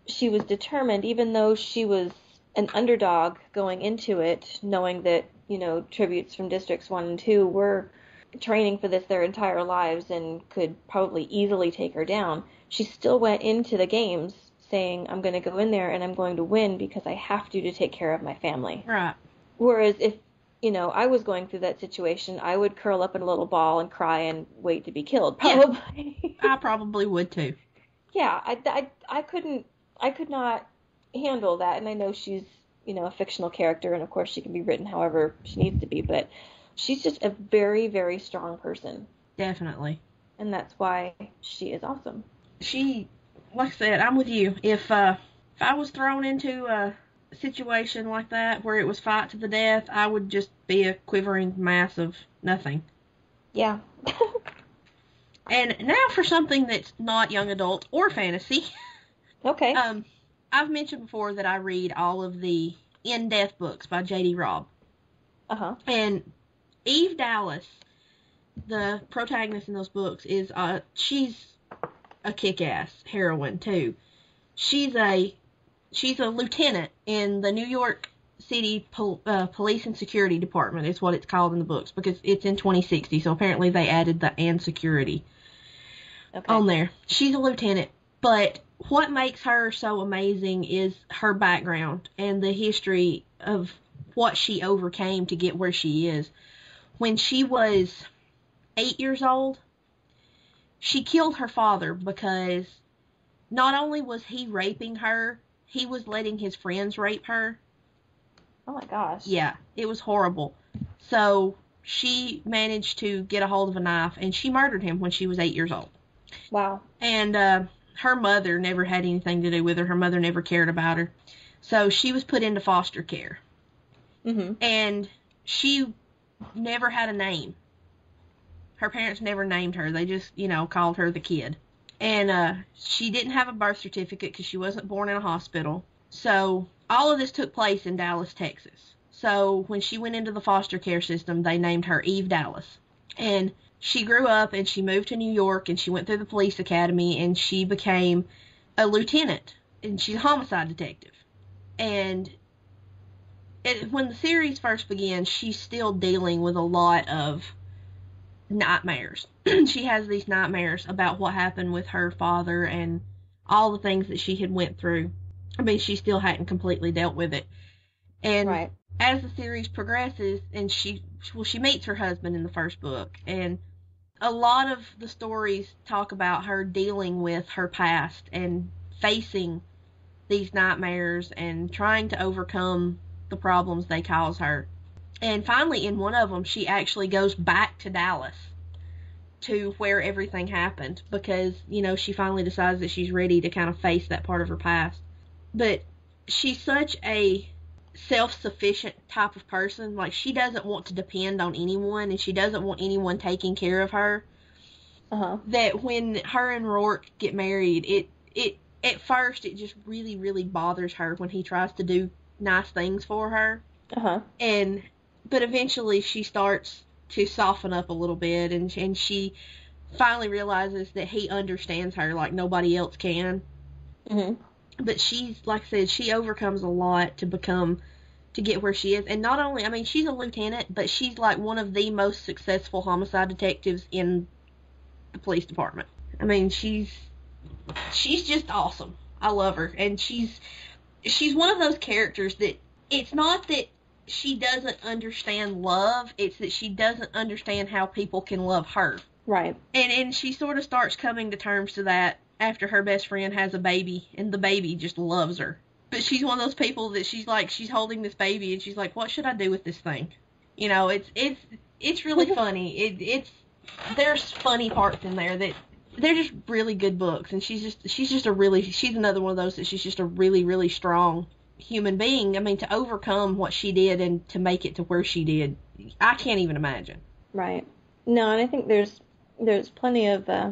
she was determined, even though she was an underdog going into it, knowing that, you know, tributes from districts one and two were training for this their entire lives and could probably easily take her down, she still went into the games saying, I'm going to go in there and I'm going to win because I have to to take care of my family. Right. Whereas if, you know, I was going through that situation, I would curl up in a little ball and cry and wait to be killed, Yeah. probably. I probably would too. yeah, I, I, I couldn't, I could not handle that. And I know she's, you know, a fictional character, and of course she can be written however she needs to be, but she's just a very, very strong person, Definitely. and that's why she is awesome. She, like I said, I'm with you. If uh, if I was thrown into a situation like that where it was fight to the death, I would just be a quivering mass of nothing. Yeah. And now for something that's not young adult or fantasy. okay. Um, I've mentioned before that I read all of the In Death books by J.D. Robb. Uh huh. And Eve Dallas, the protagonist in those books, is uh she's a kick-ass heroine too. She's a she's a lieutenant in the New York City Pol- uh, Police and Security Department. Is what it's called in the books because it's in 2060. So apparently they added the and security Okay. on there. She's a lieutenant, but what makes her so amazing is her background and the history of what she overcame to get where she is. When she was eight years old, she killed her father because not only was he raping her, he was letting his friends rape her. oh my gosh. Yeah, it was horrible. So she managed to get a hold of a knife and she murdered him when she was eight years old. Wow. And uh, her mother never had anything to do with her. Her mother never cared about her. So she was put into foster care. Mhm. And she never had a name. Her parents never named her. They just, you know, called her the kid. And uh, she didn't have a birth certificate because she wasn't born in a hospital. So all of this took place in Dallas, Texas. So when she went into the foster care system, they named her Eve Dallas. And she grew up and she moved to New York and she went through the police academy and she became a lieutenant and she's a homicide detective. And it, when the series first begins, she's still dealing with a lot of nightmares. she has these nightmares about what happened with her father and all the things that she had went through. I mean, she still hadn't completely dealt with it. And Right. as the series progresses and she well she meets her husband in the first book and a lot of the stories talk about her dealing with her past and facing these nightmares and trying to overcome the problems they cause her. And finally in one of them she actually goes back to Dallas to where everything happened because you know she finally decides that she's ready to kind of face that part of her past. But she's such a self-sufficient type of person. Like she doesn't want to depend on anyone, and she doesn't want anyone taking care of her. Uh huh. That when her and Roarke get married, it it at first it just really really bothers her when he tries to do nice things for her, Uh huh. and but eventually she starts to soften up a little bit, and and she finally realizes that he understands her like nobody else can Mhm. but she's like I said, she overcomes a lot to become to get where she is. And not only, I mean, she's a lieutenant, but she's like one of the most successful homicide detectives in the police department. I mean, she's she's just awesome. I love her, and she's she's one of those characters that it's not that she doesn't understand love; it's that she doesn't understand how people can love her. Right. and and she sort of starts coming to terms to that after her best friend has a baby and the baby just loves her. But she's one of those people that she's like she's holding this baby and she's like what should i do with this thing? You know it's it's it's really funny. It it's there's funny parts in there that they're just really good books and she's just she's just a really she's another one of those that she's just a really really strong human being i mean to overcome what she did and to make it to where she did i can't even imagine Right. No, and I think there's there's plenty of uh,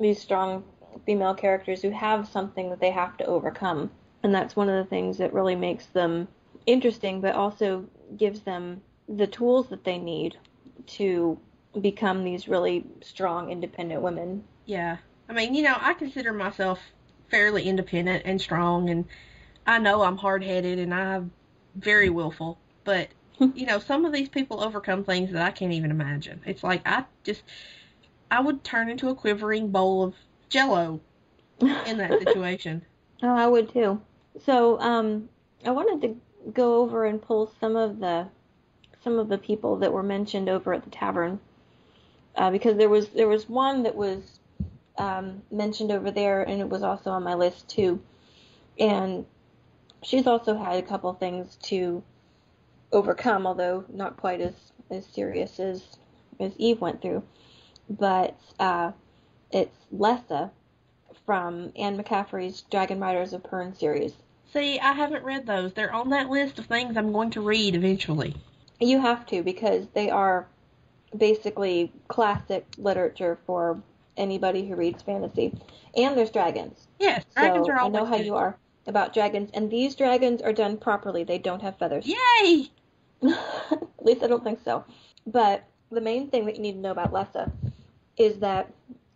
these strong female characters who have something that they have to overcome, and that's one of the things that really makes them interesting, but also gives them the tools that they need to become these really strong, independent women. Yeah. I mean, you know, I consider myself fairly independent and strong and I know I'm hard-headed and I'm very willful, but you know, some of these people overcome things that I can't even imagine. It's like I just I would turn into a quivering bowl of jello in that situation. Oh, I would too. So, um, I wanted to go over and pull some of the some of the people that were mentioned over at the tavern, uh, because there was there was one that was um, mentioned over there, and it was also on my list too. And she's also had a couple things to overcome, although not quite as as serious as as Eve went through. But uh, it's Lessa from Anne McCaffrey's Dragon Riders of Pern series. See, I haven't read those. They're on that list of things I'm going to read eventually. You have to because they are basically classic literature for anybody who reads fantasy. And there's dragons. Yes, dragons so are I know how good. you are about dragons, and these dragons are done properly. They don't have feathers. Yay! At least I don't think so. But the main thing that you need to know about Lessa is that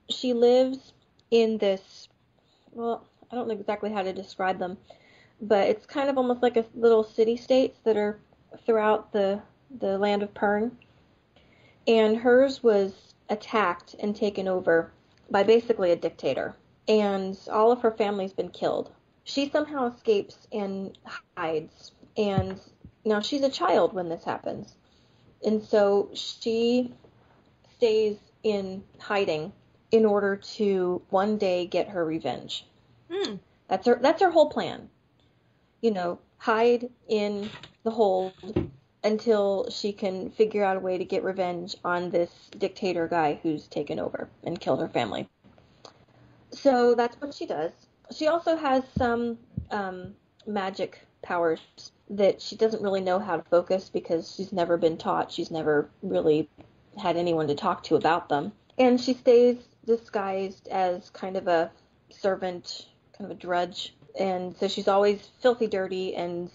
she lives in this. Well, I don't know exactly how to describe them, but it's kind of almost like a little city states that are throughout the the land of Pern. And hers was attacked and taken over by basically a dictator, and all of her family's been killed. She somehow escapes and hides, and now she's a child when this happens. And so she stays in hiding in order to one day get her revenge. Hmm. That's her that's her whole plan. You know, hide in the hold until she can figure out a way to get revenge on this dictator guy who's taken over and killed her family. So that's what she does. She also has some um, magic powers that she doesn't really know how to focus because she's never been taught. She's never really had anyone to talk to about them. And she stays disguised as kind of a servant, kind of a drudge. And so she's always filthy dirty and,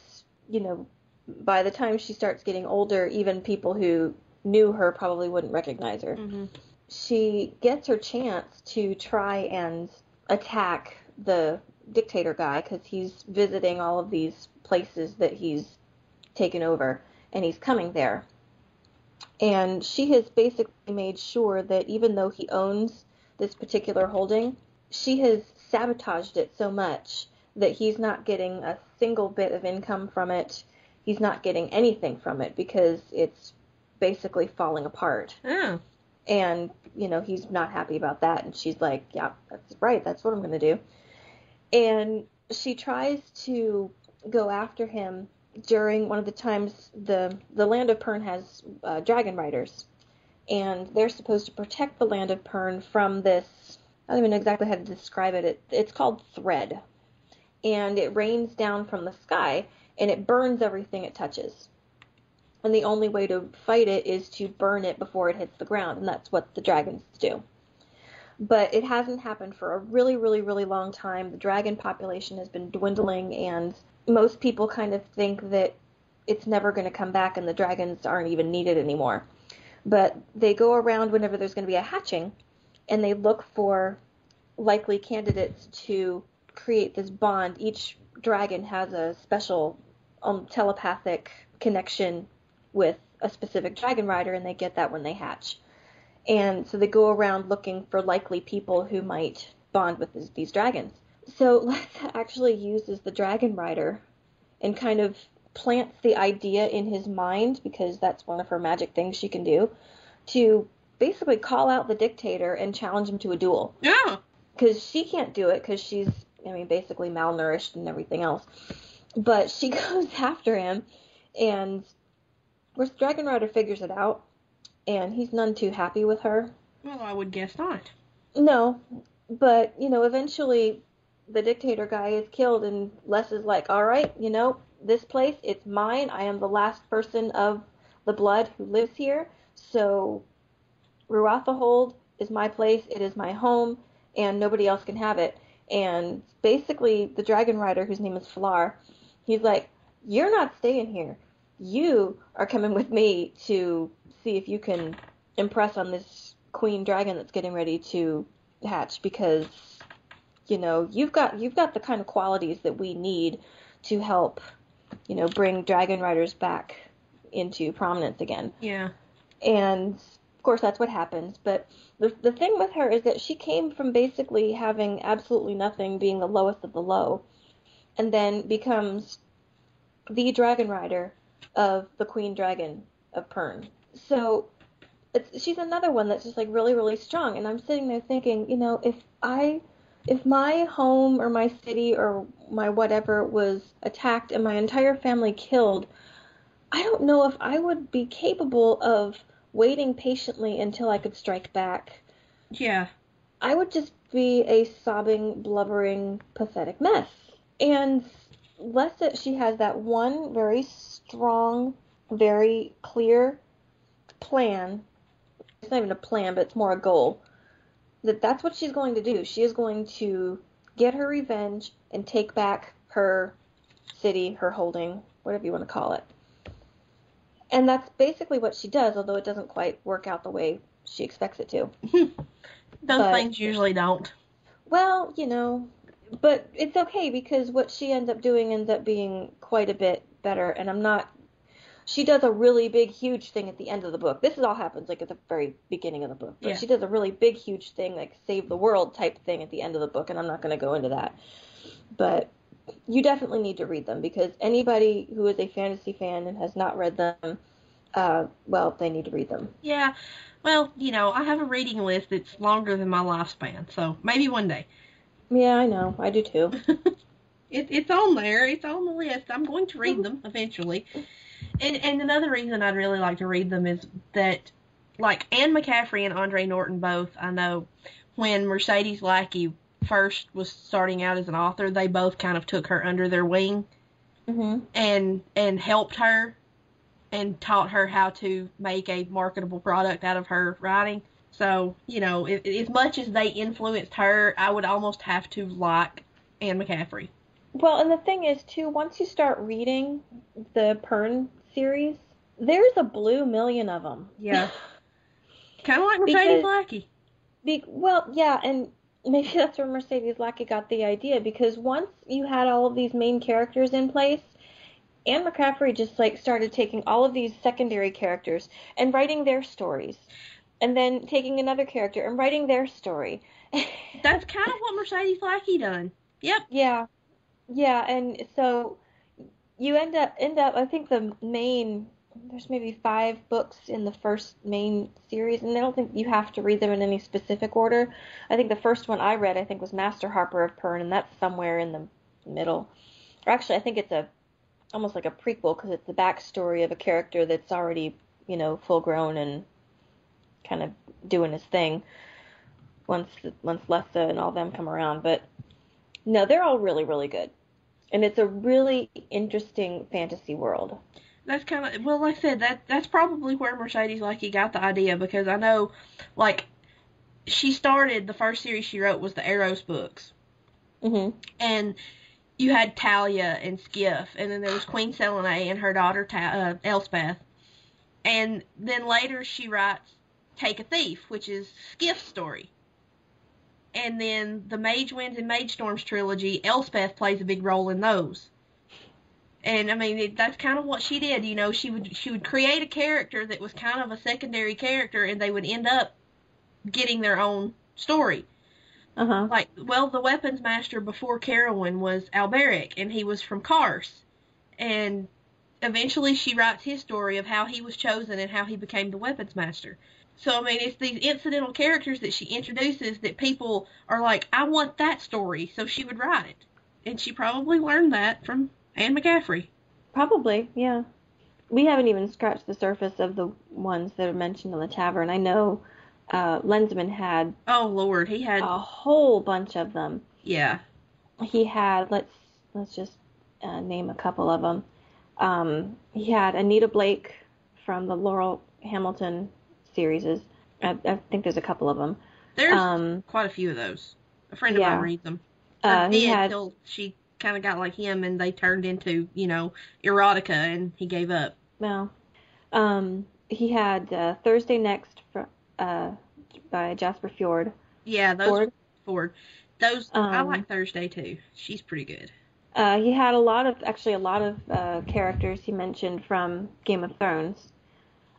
you know, by the time she starts getting older, even people who knew her probably wouldn't recognize her. hmm She gets her chance to try and attack the dictator guy because he's visiting all of these places that he's taken over and he's coming there. And she has basically made sure that even though he owns this particular holding, she has sabotaged it so much that he's not getting a single bit of income from it. He's not getting anything from it because it's basically falling apart. Oh. And, you know, he's not happy about that. And she's like, yeah, that's right. That's what I'm going to do. And she tries to go after him during one of the times the the land of Pern has uh, dragon riders, and they're supposed to protect the land of Pern from this. I don't even know exactly how to describe it. it it's called thread, and it rains down from the sky and it burns everything it touches. And the only way to fight it is to burn it before it hits the ground, and that's what the dragons do. But it hasn't happened for a really, really, really long time. The dragon population has been dwindling, and most people kind of think that it's never going to come back and the dragons aren't even needed anymore. But they go around whenever there's going to be a hatching, and they look for likely candidates to create this bond. Each dragon has a special um, telepathic connection with a specific dragon rider, and they get that when they hatch. And so they go around looking for likely people who might bond with this, these dragons. So Lessa actually uses the dragon rider and kind of plants the idea in his mind, because that's one of her magic things she can do, to basically call out the dictator and challenge him to a duel Yeah. because she can't do it because she's I mean basically malnourished and everything else. But she goes after him, and of course Dragon Rider figures it out, and he's none too happy with her. Well, I would guess not. No, but you know eventually the dictator guy is killed, and Les is like, all right, you know this place it's mine. I am the last person of the blood who lives here, so Ruatha Hold is my place. It is my home, and nobody else can have it. And basically, the dragon rider, whose name is F'lar, he's like, "You're not staying here. You are coming with me to see if you can impress on this queen dragon that's getting ready to hatch, because you know you've got you've got the kind of qualities that we need to help, you know, bring dragon riders back into prominence again." Yeah. and of course that's what happens but the, the thing with her is that she came from basically having absolutely nothing being the lowest of the low and then becomes the dragon rider of the queen dragon of pern so it's, she's another one that's just like really really strong and i'm sitting there thinking you know if i if my home or my city or my whatever was attacked and my entire family killed i don't know if i would be capable of waiting patiently until i could strike back Yeah. i would just be a sobbing blubbering pathetic mess and Lessa, she has that one very strong very clear plan it's not even a plan, but it's more a goal. That that's what she's going to do. She is going to get her revenge and take back her city, her holding, whatever you want to call it. And that's basically what she does, although it doesn't quite work out the way she expects it to. Those But- things usually don't. Well, you know, but it's okay because what she ends up doing ends up being quite a bit better. And I'm not. She does a really big, huge thing at the end of the book. This is all happens like at the very beginning of the book, but Yeah. she does a really big, huge thing, like save the world type thing at the end of the book. And I'm not going to go into that. But you definitely need to read them because anybody who is a fantasy fan and has not read them, uh, well, they need to read them. Yeah. Well, you know, I have a reading list that's longer than my lifespan, so maybe one day. Yeah, I know. I do too. It, it's on there. It's on the list. I'm going to read them eventually. And and another reason I'd really like to read them is that, like Anne McCaffrey and Andre Norton both, I know, when Mercedes Lackey first was starting out as an author, they both kind of took her under their wing hmm and and helped her and taught her how to make a marketable product out of her writing. So, you know, as much as they influenced her, I would almost have to like Anne McCaffrey. Well, and the thing is, too, once you start reading the Pern series, there's a blue million of them. Yeah. Kind of like Mercedes Lackey. Be- well, yeah, and maybe that's where Mercedes Lackey got the idea because once you had all of these main characters in place, Anne McCaffrey just like started taking all of these secondary characters and writing their stories, and then taking another character and writing their story. That's kind of what Mercedes Lackey done. Yep. Yeah, yeah, and so you end up end up. I think the main there's maybe five books in the first main series, and I don't think you have to read them in any specific order. I think the first one I read, I think, was Master Harper of Pern, and that's somewhere in the middle. Or actually, I think it's a almost like a prequel because it's the backstory of a character that's already you know full grown and kind of doing his thing once once Lessa and all them come around, but. No, they're all really, really good. And it's a really interesting fantasy world. That's kind of well, like I said, that that's probably where Mercedes Lackey got the idea because I know, like, she started the first series she wrote was the Arrows books, hmm and you had Talia and Skiff, and then there was Queen Selenay and her daughter Ta- uh, Elspeth, and then later she writes Take a Thief, which is Skiff's story. And then the Mage Winds and Mage Storms trilogy, Elspeth plays a big role in those. And I mean, it, that's kind of what she did. You know, she would she would create a character that was kind of a secondary character, and they would end up getting their own story. Uh huh. Like, well, the weapons master before Kerowyn was Alberic, and he was from Karse. And eventually she writes his story of how he was chosen and how he became the weapons master. So, I mean, it's these incidental characters that she introduces that people are like, I want that story, so she would write it. And she probably learned that from Anne McCaffrey. Probably, yeah. We haven't even scratched the surface of the ones that are mentioned in the tavern. I know uh, Lensman had Oh, Lord, he had, a whole bunch of them. yeah. He had let's let's just uh, name a couple of them. Um, he had Anita Blake from the Laurell Hamilton series. I, I think there's a couple of them. There's Um, quite a few of those. A friend of yeah. mine reads them. Uh, did had till she kind of got like him and they turned into, you know, erotica and he gave up. well, um, he had uh, Thursday Next fr uh, by Jasper Fjord. Yeah, those Ford. Ford. Those I Um, like Thursday too. She's pretty good. Uh, he had a lot of, actually, a lot of uh, characters he mentioned from Game of Thrones.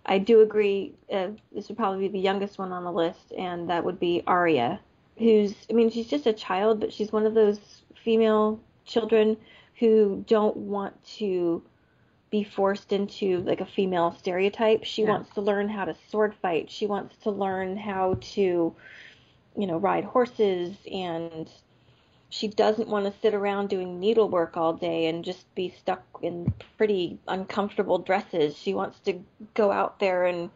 I do agree. Uh, this would probably be the youngest one on the list, and that would be Arya, who's, I mean, she's just a child, but she's one of those female children who don't want to be forced into like a female stereotype. She Yeah. wants to learn how to sword fight. She wants to learn how to, you know, ride horses and she doesn't want to sit around doing needlework all day and just be stuck in pretty uncomfortable dresses. She wants to go out there and,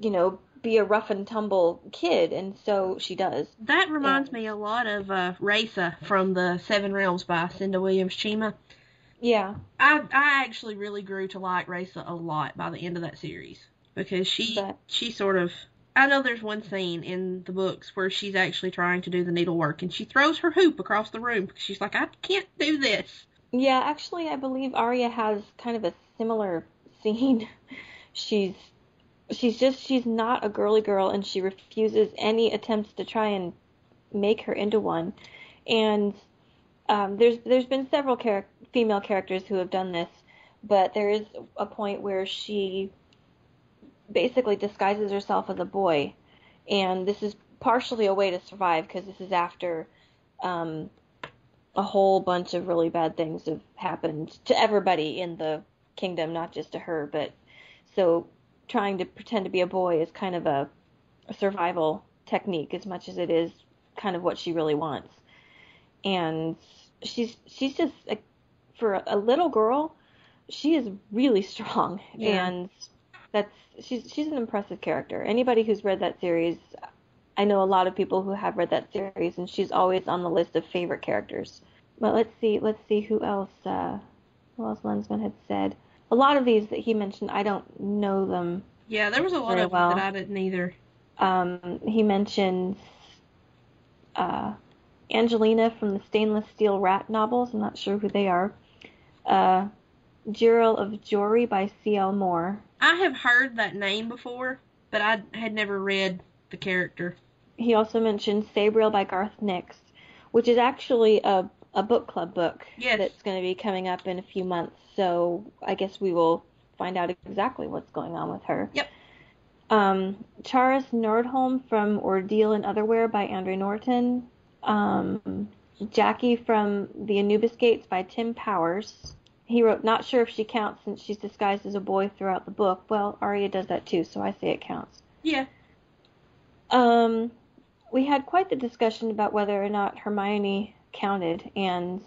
you know, be a rough and tumble kid, and so she does. That reminds And- me a lot of uh, Raisa from the Seven Realms by Cinda Williams Chima. Yeah, I I actually really grew to like Raisa a lot by the end of that series because she But- she sort of I know there's one scene in the books where she's actually trying to do the needlework and she throws her hoop across the room because she's like I can't do this. Yeah, actually, I believe Arya has kind of a similar scene. She's she's just she's not a girly girl, and she refuses any attempts to try and make her into one. And um, there's there's been several char- female characters who have done this, but there is a point where she basically disguises herself as a boy, and this is partially a way to survive because this is after. Um, a whole bunch of really bad things have happened to everybody in the kingdom, not just to her. But so trying to pretend to be a boy is kind of a, a survival technique as much as it is kind of what she really wants. And she's she's just like, for a, a little girl, she is really strong, Yeah. and that's she's she's an impressive character. Anybody who's read that series. I know a lot of people who have read that series, and she's always on the list of favorite characters. But let's see, let's see who else. Uh, who else Lensman had said? A lot of these that he mentioned, I don't know them. Yeah, there was a lot of them well. that I didn't either. Um, he mentions uh, Angelina from the Stainless Steel Rat novels. I'm not sure who they are. Uh, Jirel of Joiry by C.L. Moore. I have heard that name before, but I had never read the character. He also mentioned Sabriel by Garth Nix, which is actually a, a book club book Yes. that's going to be coming up in a few months. So I guess we will find out exactly what's going on with her. Yep. Um, Charis Nordholm from Ordeal and Otherwhere by Andre Norton. Um, Jackie from The Anubis Gates by Tim Powers. He wrote, not sure if she counts since she's disguised as a boy throughout the book. Well, Arya does that too, so I say it counts. Yeah. Um, we had quite the discussion about whether or not Hermione counted, and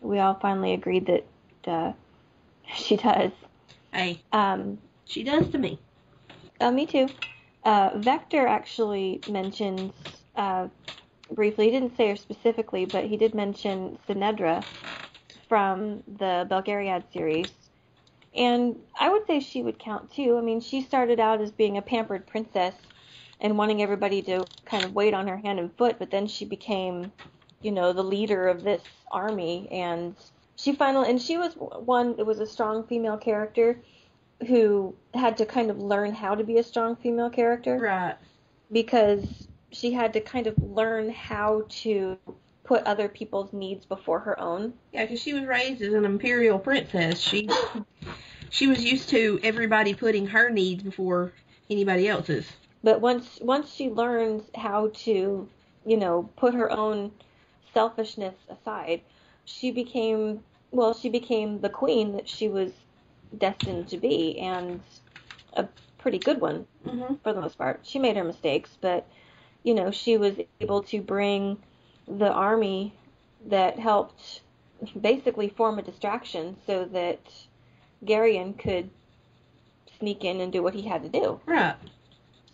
we all finally agreed that uh, she does. Hey, Um, she does to me. uh, me too. Uh, Vector actually mentions uh, briefly. He didn't say her specifically, but he did mention Ce'Nedra from the Belgariad series. And I would say she would count too. I mean, she started out as being a pampered princess and wanting everybody to kind of wait on her hand and foot, but then she became, you know, the leader of this army. And she finally, and she was one, it was a strong female character who had to kind of learn how to be a strong female character Right. because she had to kind of learn how to put other people's needs before her own. Yeah, because she was raised as an imperial princess. She she was used to everybody putting her needs before anybody else's. But once once she learned how to, you know, put her own selfishness aside, she became well, she became the queen that she was destined to be and a pretty good one Mm-hmm. for the most part. She made her mistakes, but you know, she was able to bring the army that helped basically form a distraction so that Garion could sneak in and do what he had to do. Right.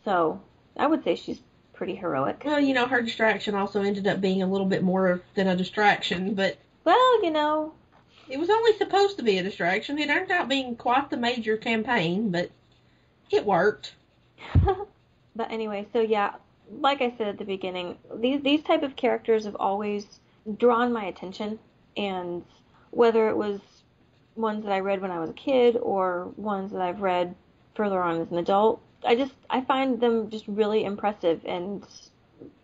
So I would say she's pretty heroic. Well, you know, her distraction also ended up being a little bit more than a distraction, but Well, you know, it was only supposed to be a distraction. It turned out being quite the major campaign, but it worked. but anyway, so yeah, like I said at the beginning, these these type of characters have always drawn my attention, and whether it was ones that I read when I was a kid or ones that I've read further on as an adult, I just I find them just really impressive, and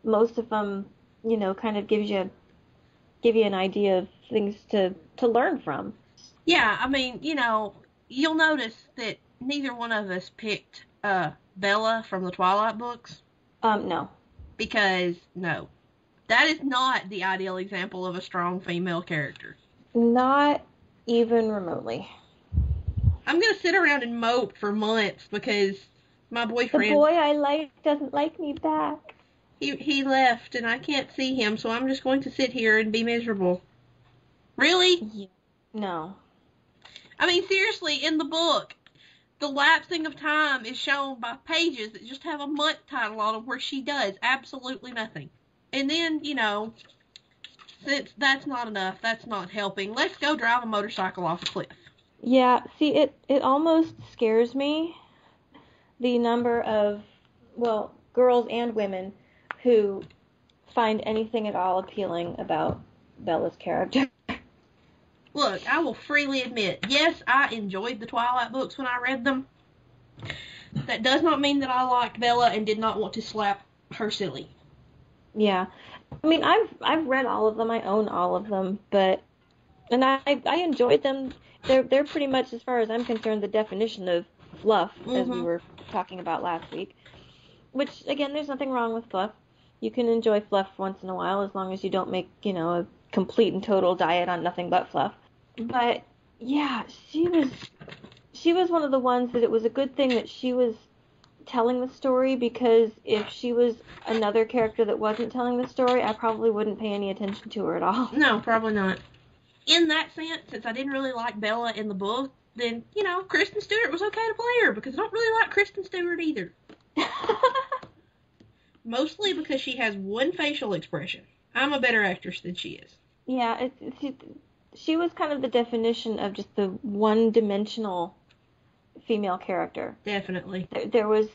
most of them, you know, kind of gives you give you an idea of things to to learn from. Yeah, I mean, you know, you'll notice that neither one of us picked uh Bella from the Twilight books Um, no, because no. That is not the ideal example of a strong female character. not even remotely. I'm gonna sit around and mope for months because my boyfriend. The boy I like doesn't like me back. he he left and I can't see him, so I'm just going to sit here and be miserable. Really? Yeah. No. I mean, seriously, in the book, the lapsing of time is shown by pages that just have a month title on them where she does absolutely nothing. And then, you know, since that's not enough, that's not helping, let's go drive a motorcycle off a cliff. Yeah, see, it it almost scares me the number of well, girls and women who find anything at all appealing about Bella's character. Look, I will freely admit, yes, I enjoyed the Twilight books when I read them. That does not mean that I liked Bella and did not want to slap her silly. Yeah. I mean, I've I've read all of them. I own all of them, but and I I enjoyed them. They're they're pretty much as far as I'm concerned the definition of fluff as we Mhm. were talking about last week. Which again, there's nothing wrong with fluff. You can enjoy fluff once in a while as long as you don't make, you know, a complete and total diet on nothing but fluff. But yeah, she was she was one of the ones that it was a good thing that she was telling the story because if she was another character that wasn't telling the story, I probably wouldn't pay any attention to her at all. No, probably not. In that sense, since I didn't really like Bella in the book, then, you know, Kristen Stewart was okay to play her because I don't really like Kristen Stewart either. Mostly because she has one facial expression. I'm a better actress than she is. yeah, it's, it's she, was kind of the definition of just the one-dimensional female character. Definitely. There, there was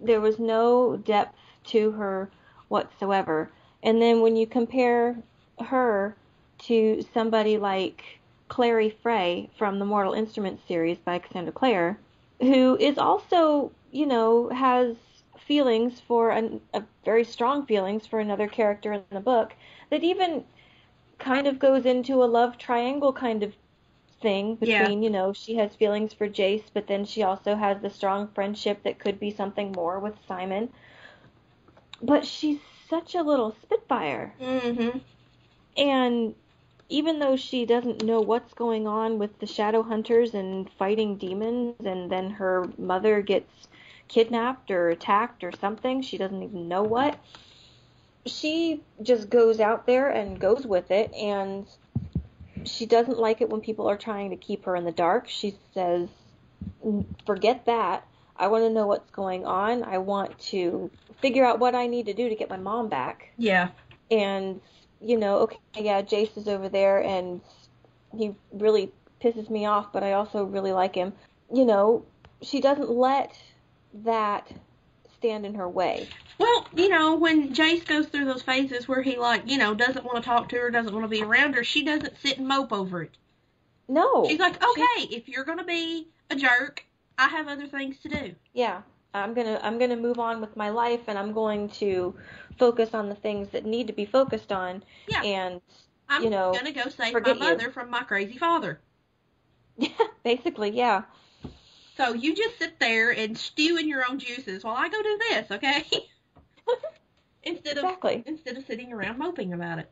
there was no depth to her whatsoever. And then when you compare her to somebody like Clary Fray from the Mortal Instruments series by Cassandra Clare, who is also, you know, has feelings for an, a very strong feelings for another character in the book that even kind of goes into a love triangle kind of thing Yeah. between, you know, she has feelings for Jace, but then she also has the strong friendship that could be something more with Simon. But she's such a little spitfire. Mm-hmm. And even though she doesn't know what's going on with the shadow hunters and fighting demons, and then her mother gets kidnapped or attacked or something, she doesn't even know what. She just goes out there and goes with it, and she doesn't like it when people are trying to keep her in the dark. She says, forget that. I want to know what's going on. I want to figure out what I need to do to get my mom back Yeah. and you know, okay, yeah, Jace is over there, and he really pisses me off, but I also really like him. You know, she doesn't let that stand in her way. Well, you know, when Jace goes through those phases where he, like, you know, doesn't want to talk to her, doesn't want to be around her, she doesn't sit and mope over it. No. She's like, okay, if you're going to be a jerk, I have other things to do. yeah, I'm gonna I'm gonna move on with my life, and I'm going to focus on the things that need to be focused on. Yeah. And I'm You know, going to go save my forget you. mother from my crazy father. Yeah, basically, yeah, So you just sit there and stew in your own juices while I go do this, okay? instead of exactly. instead of sitting around moping about it.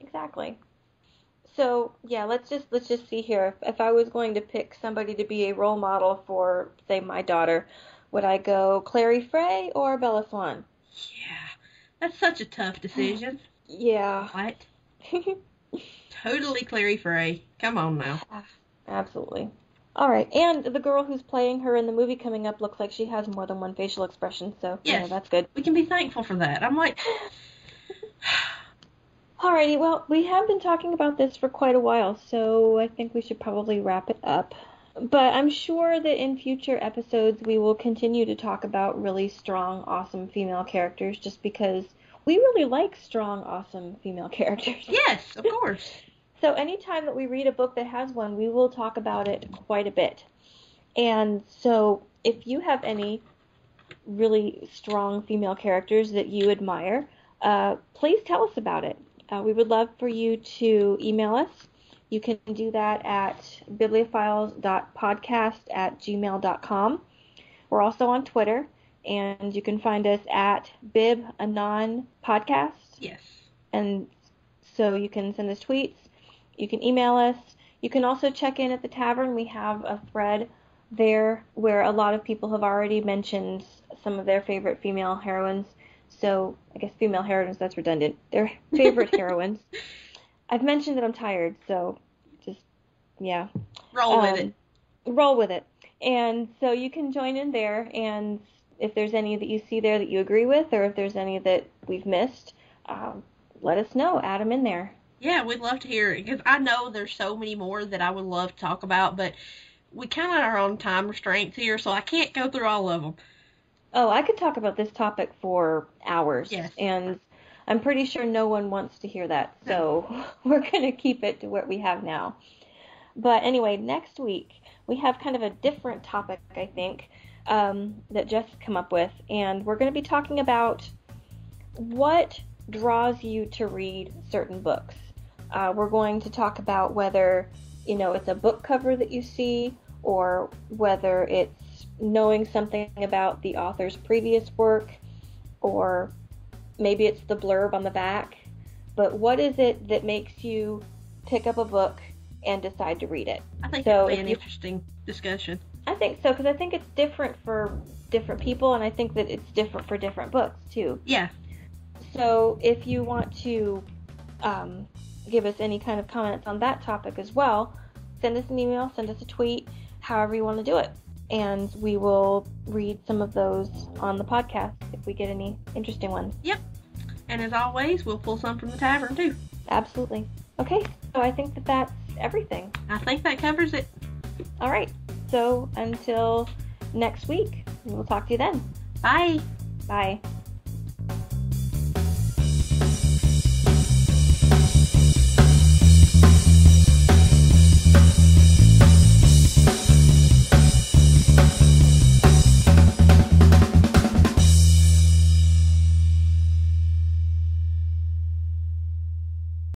Exactly. So yeah, let's just let's just see here. If, if I was going to pick somebody to be a role model for, say, my daughter, would I go Clary Fray or Bella Swan? Yeah, that's such a tough decision. Yeah, what? Totally Clary Fray. Come on now. Ah, absolutely. All right, and the girl who's playing her in the movie coming up looks like she has more than one facial expression, so yeah, Yes. that's good. We can be thankful for that. I'm like, Alrighty, well, we have been talking about this for quite a while, so I think we should probably wrap it up. But I'm sure that in future episodes we will continue to talk about really strong, awesome female characters just because we really like strong, awesome female characters. yes, of course. So anytime that we read a book that has one, we will talk about it quite a bit. And so if you have any really strong female characters that you admire, uh, please tell us about it. Uh, we would love for you to email us. You can do that at bibliophiles.podcast at gmail.com. We're also on Twitter, and you can find us at bibanon podcast Yes. and so you can send us tweets, you can email us, you can also check in at the tavern. We have a thread there where a lot of people have already mentioned some of their favorite female heroines. So I guess female heroines, that's redundant. Their favorite heroines. I've mentioned that I'm tired, so just, yeah. Roll with Um, it. Roll with it. And so you can join in there, and if there's any that you see there that you agree with, or if there's any that we've missed, um, let us know. Add them in there. Yeah, we'd love to hear it because I know there's so many more that I would love to talk about, but we kind of are on time restraints here, so I can't go through all of them. Oh, I could talk about this topic for hours. Yes. And I'm pretty sure no one wants to hear that. So we're going to keep it to what we have now. But anyway, next week we have kind of a different topic, I think, um, that Jess come up with. And we're going to be talking about what draws you to read certain books. Uh, we're going to talk about whether, you know, it's a book cover that you see or whether it's knowing something about the author's previous work or maybe it's the blurb on the back. But what is it that makes you pick up a book and decide to read it? I think So be an you- interesting discussion. I think so because I think it's different for different people and I think that it's different for different books too. Yeah, So if you want to um, give us any kind of comments on that topic as well, send us an email, send us a tweet, however you want to do it. And we will read some of those on the podcast if we get any interesting ones. Yep. And as always, we'll pull some from the tavern too. Absolutely. Okay, so I think that that's everything. I think that covers it. All right. So until next week, we'll talk to you then. Bye. Bye.